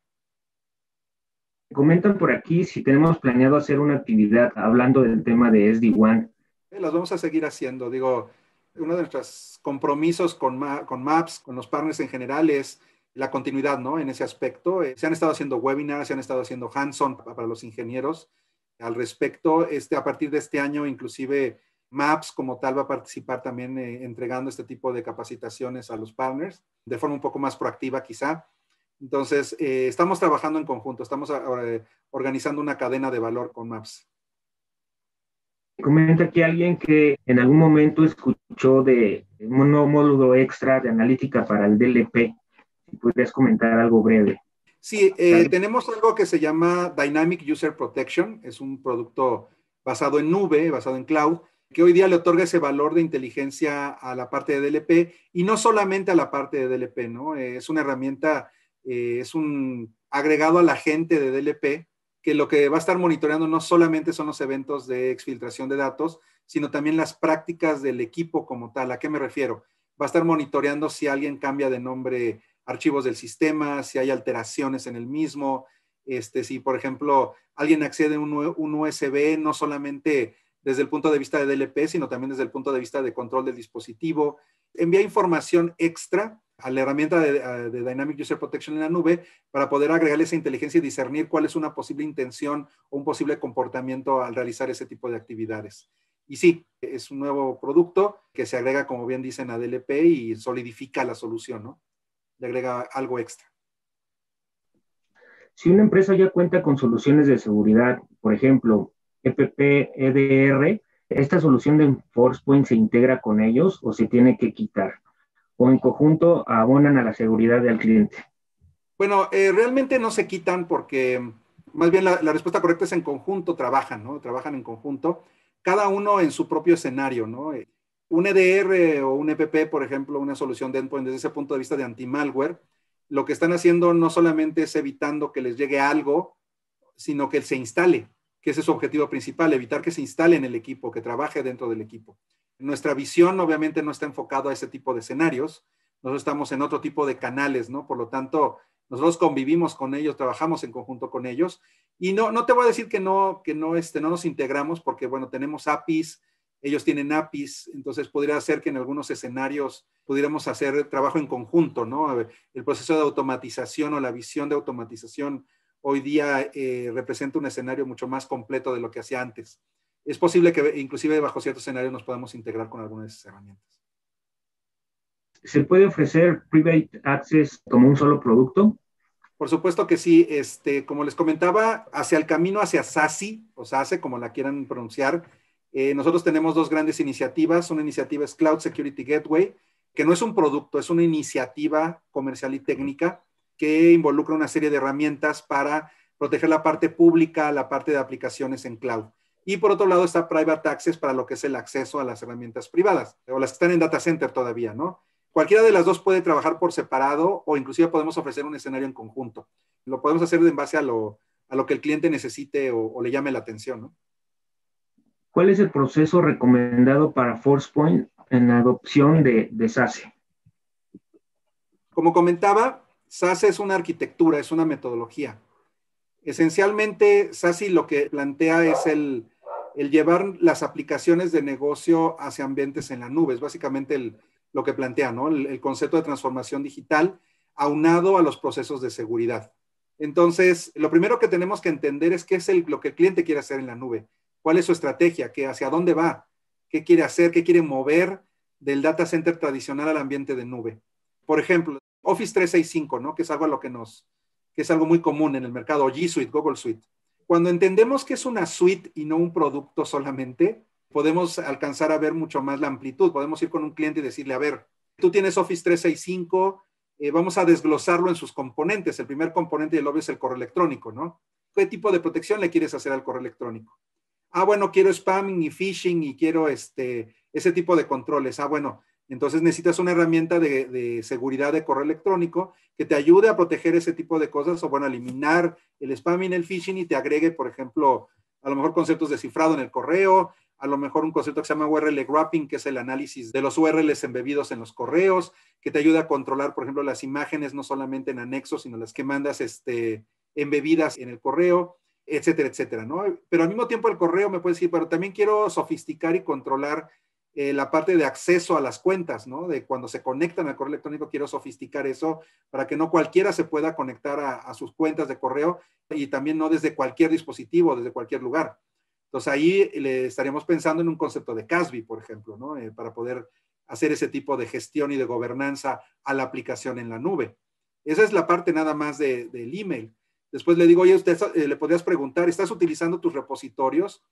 Comentan por aquí si tenemos planeado hacer una actividad hablando del tema de SD-WAN. las vamos a seguir haciendo. Digo, uno de nuestros compromisos con, con MAPS, con los partners en general, es la continuidad, ¿no? En ese aspecto. Eh, se han estado haciendo webinars, se han estado haciendo hands-on para los ingenieros al respecto. Este, a partir de este año, inclusive MAPS como tal va a participar también eh, entregando este tipo de capacitaciones a los partners de forma un poco más proactiva quizá. Entonces, eh, estamos trabajando en conjunto, estamos organizando una cadena de valor con MAPS. Comenta aquí alguien que en algún momento escuchó de un módulo extra de analítica para el DLP podrías comentar algo breve. Sí, eh, tenemos algo que se llama Dynamic User Protection, es un producto basado en nube, basado en cloud, que hoy día le otorga ese valor de inteligencia a la parte de DLP y no solamente a la parte de DLP, ¿no? Eh, es una herramienta, eh, es un agregado a la gente de DLP que lo que va a estar monitoreando no solamente son los eventos de exfiltración de datos, sino también las prácticas del equipo como tal. ¿A qué me refiero? va a estar monitoreando si alguien cambia de nombre archivos del sistema, si hay alteraciones en el mismo, este, si por ejemplo alguien accede a un, USB, no solamente desde el punto de vista de DLP, sino también desde el punto de vista de control del dispositivo. Envía información extra a la herramienta de, Dynamic User Protection en la nube para poder agregarle esa inteligencia y discernir cuál es una posible intención o un posible comportamiento al realizar ese tipo de actividades. Y sí, es un nuevo producto que se agrega, como bien dicen, a DLP y solidifica la solución, ¿no? Le agrega algo extra. Si una empresa ya cuenta con soluciones de seguridad, por ejemplo, EPP, EDR, ¿esta solución de ForcePoint se integra con ellos o se tiene que quitar? ¿O en conjunto abonan a la seguridad del cliente? Bueno, eh, realmente no se quitan porque más bien la, la, respuesta correcta es en conjunto trabajan, ¿no? Trabajan en conjunto, cada uno en su propio escenario, ¿no? Un EDR o un EPP, por ejemplo, una solución de endpoint desde ese punto de vista de anti-malware, lo que están haciendo no solamente es evitando que les llegue algo, sino que se instale, que ese es su objetivo principal, evitar que se instale en el equipo, que trabaje dentro del equipo. Nuestra visión obviamente no está enfocado a ese tipo de escenarios, nosotros estamos en otro tipo de canales, ¿no? Por lo tanto, nosotros convivimos con ellos, trabajamos en conjunto con ellos y no, no te voy a decir que no, que no, este, no nos integramos porque, bueno, tenemos APIs, ellos tienen APIs, entonces podría ser que en algunos escenarios pudiéramos hacer trabajo en conjunto, ¿no? El proceso de automatización o la visión de automatización hoy día eh, representa un escenario mucho más completo de lo que hacía antes. Es posible que inclusive bajo ciertos escenarios nos podamos integrar con algunas de esas herramientas. ¿Se puede ofrecer Private Access como un solo producto? Por supuesto que sí. Este, como les comentaba, hacia el camino hacia SASI, o SASE, como la quieran pronunciar, eh, nosotros tenemos dos grandes iniciativas. Una iniciativa es Cloud Security Gateway, que no es un producto, es una iniciativa comercial y técnica que involucra una serie de herramientas para proteger la parte pública, la parte de aplicaciones en cloud. Y por otro lado está Private Access para lo que es el acceso a las herramientas privadas, o las que están en data center todavía, ¿no? Cualquiera de las dos puede trabajar por separado o inclusive podemos ofrecer un escenario en conjunto. Lo podemos hacer en base a lo, a lo que el cliente necesite o, le llame la atención, ¿no? ¿Cuál es el proceso recomendado para ForcePoint en la adopción de, de SASE? Como comentaba, SASE es una arquitectura, es una metodología. Esencialmente, SASE lo que plantea es el, llevar las aplicaciones de negocio hacia ambientes en la nube. Es básicamente lo que plantea, ¿no? El, concepto de transformación digital aunado a los procesos de seguridad. Entonces, lo primero que tenemos que entender es qué es lo que el cliente quiere hacer en la nube. ¿Cuál es su estrategia? ¿Qué, ¿Hacia dónde va? ¿Qué quiere hacer? ¿Qué quiere mover del data center tradicional al ambiente de nube? Por ejemplo, Office 365, ¿no? Que es algo a lo que nos, que es algo muy común en el mercado, G Suite, Google Suite. Cuando entendemos que es una suite y no un producto solamente, podemos alcanzar a ver mucho más la amplitud. Podemos ir con un cliente y decirle, a ver, tú tienes Office 365, eh, vamos a desglosarlo en sus componentes. El primer componente del obvio es el correo electrónico, ¿no? ¿Qué tipo de protección le quieres hacer al correo electrónico? Ah, bueno, quiero spamming y phishing y quiero este, ese tipo de controles. Ah, bueno, entonces necesitas una herramienta de, seguridad de correo electrónico que te ayude a proteger ese tipo de cosas o, bueno, eliminar el spam y el phishing y te agregue, por ejemplo, a lo mejor conceptos de cifrado en el correo, a lo mejor un concepto que se llama URL wrapping, que es el análisis de los URLs embebidos en los correos, que te ayuda a controlar, por ejemplo, las imágenes no solamente en anexos, sino las que mandas este, embebidas en el correo, etcétera, etcétera, ¿no? Pero al mismo tiempo el correo me puede decir, pero también quiero sofisticar y controlar eh, la parte de acceso a las cuentas, ¿no? De cuando se conectan al correo electrónico, quiero sofisticar eso para que no cualquiera se pueda conectar a, sus cuentas de correo y también no desde cualquier dispositivo, desde cualquier lugar. Entonces ahí le estaríamos pensando en un concepto de CASB, por ejemplo, ¿no? Eh, para poder hacer ese tipo de gestión y de gobernanza a la aplicación en la nube. Esa es la parte nada más del email. Después le digo, oye, usted eh, le podrías preguntar, ¿estás utilizando tus repositorios?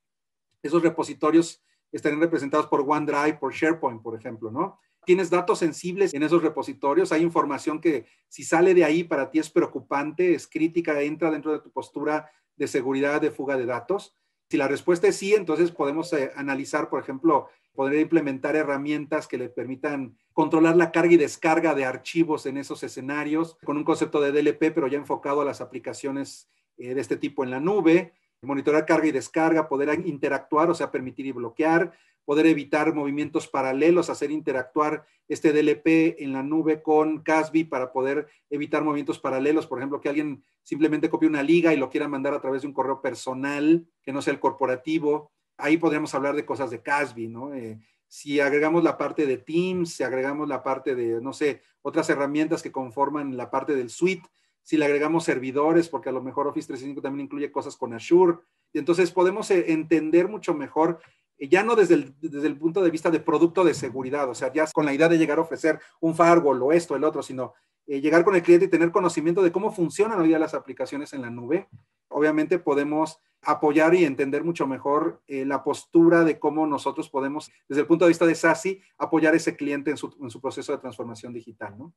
Esos repositorios estarían representados por OneDrive, por SharePoint, por ejemplo, ¿no? Tienes datos sensibles en esos repositorios, hay información que si sale de ahí para ti es preocupante, es crítica, entra dentro de tu postura de seguridad de fuga de datos. Si la respuesta es sí, entonces podemos eh, analizar, por ejemplo, poder implementar herramientas que le permitan controlar la carga y descarga de archivos en esos escenarios con un concepto de DLP, pero ya enfocado a las aplicaciones eh, de este tipo en la nube monitorear carga y descarga, poder interactuar, o sea, permitir y bloquear, poder evitar movimientos paralelos, hacer interactuar este DLP en la nube con Casby para poder evitar movimientos paralelos. Por ejemplo, que alguien simplemente copie una liga y lo quiera mandar a través de un correo personal, que no sea el corporativo. Ahí podríamos hablar de cosas de Casby, ¿no? Eh, si agregamos la parte de Teams, si agregamos la parte de, no sé, otras herramientas que conforman la parte del suite, si le agregamos servidores, porque a lo mejor Office 365 también incluye cosas con Azure. Y entonces podemos eh, entender mucho mejor, eh, ya no desde el, desde el punto de vista de producto de seguridad, o sea, ya con la idea de llegar a ofrecer un firewall o esto, el otro, sino eh, llegar con el cliente y tener conocimiento de cómo funcionan hoy día las aplicaciones en la nube. Obviamente podemos apoyar y entender mucho mejor la postura de cómo nosotros podemos, desde el punto de vista de SASI, apoyar a ese cliente en su, en su proceso de transformación digital, ¿no?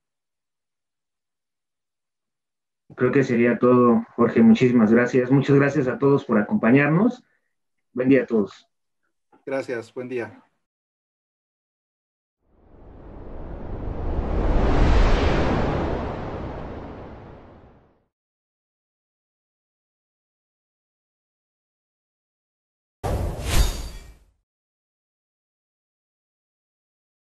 Creo que sería todo, Jorge. Muchísimas gracias. Muchas gracias a todos por acompañarnos. Buen día a todos. Gracias, buen día.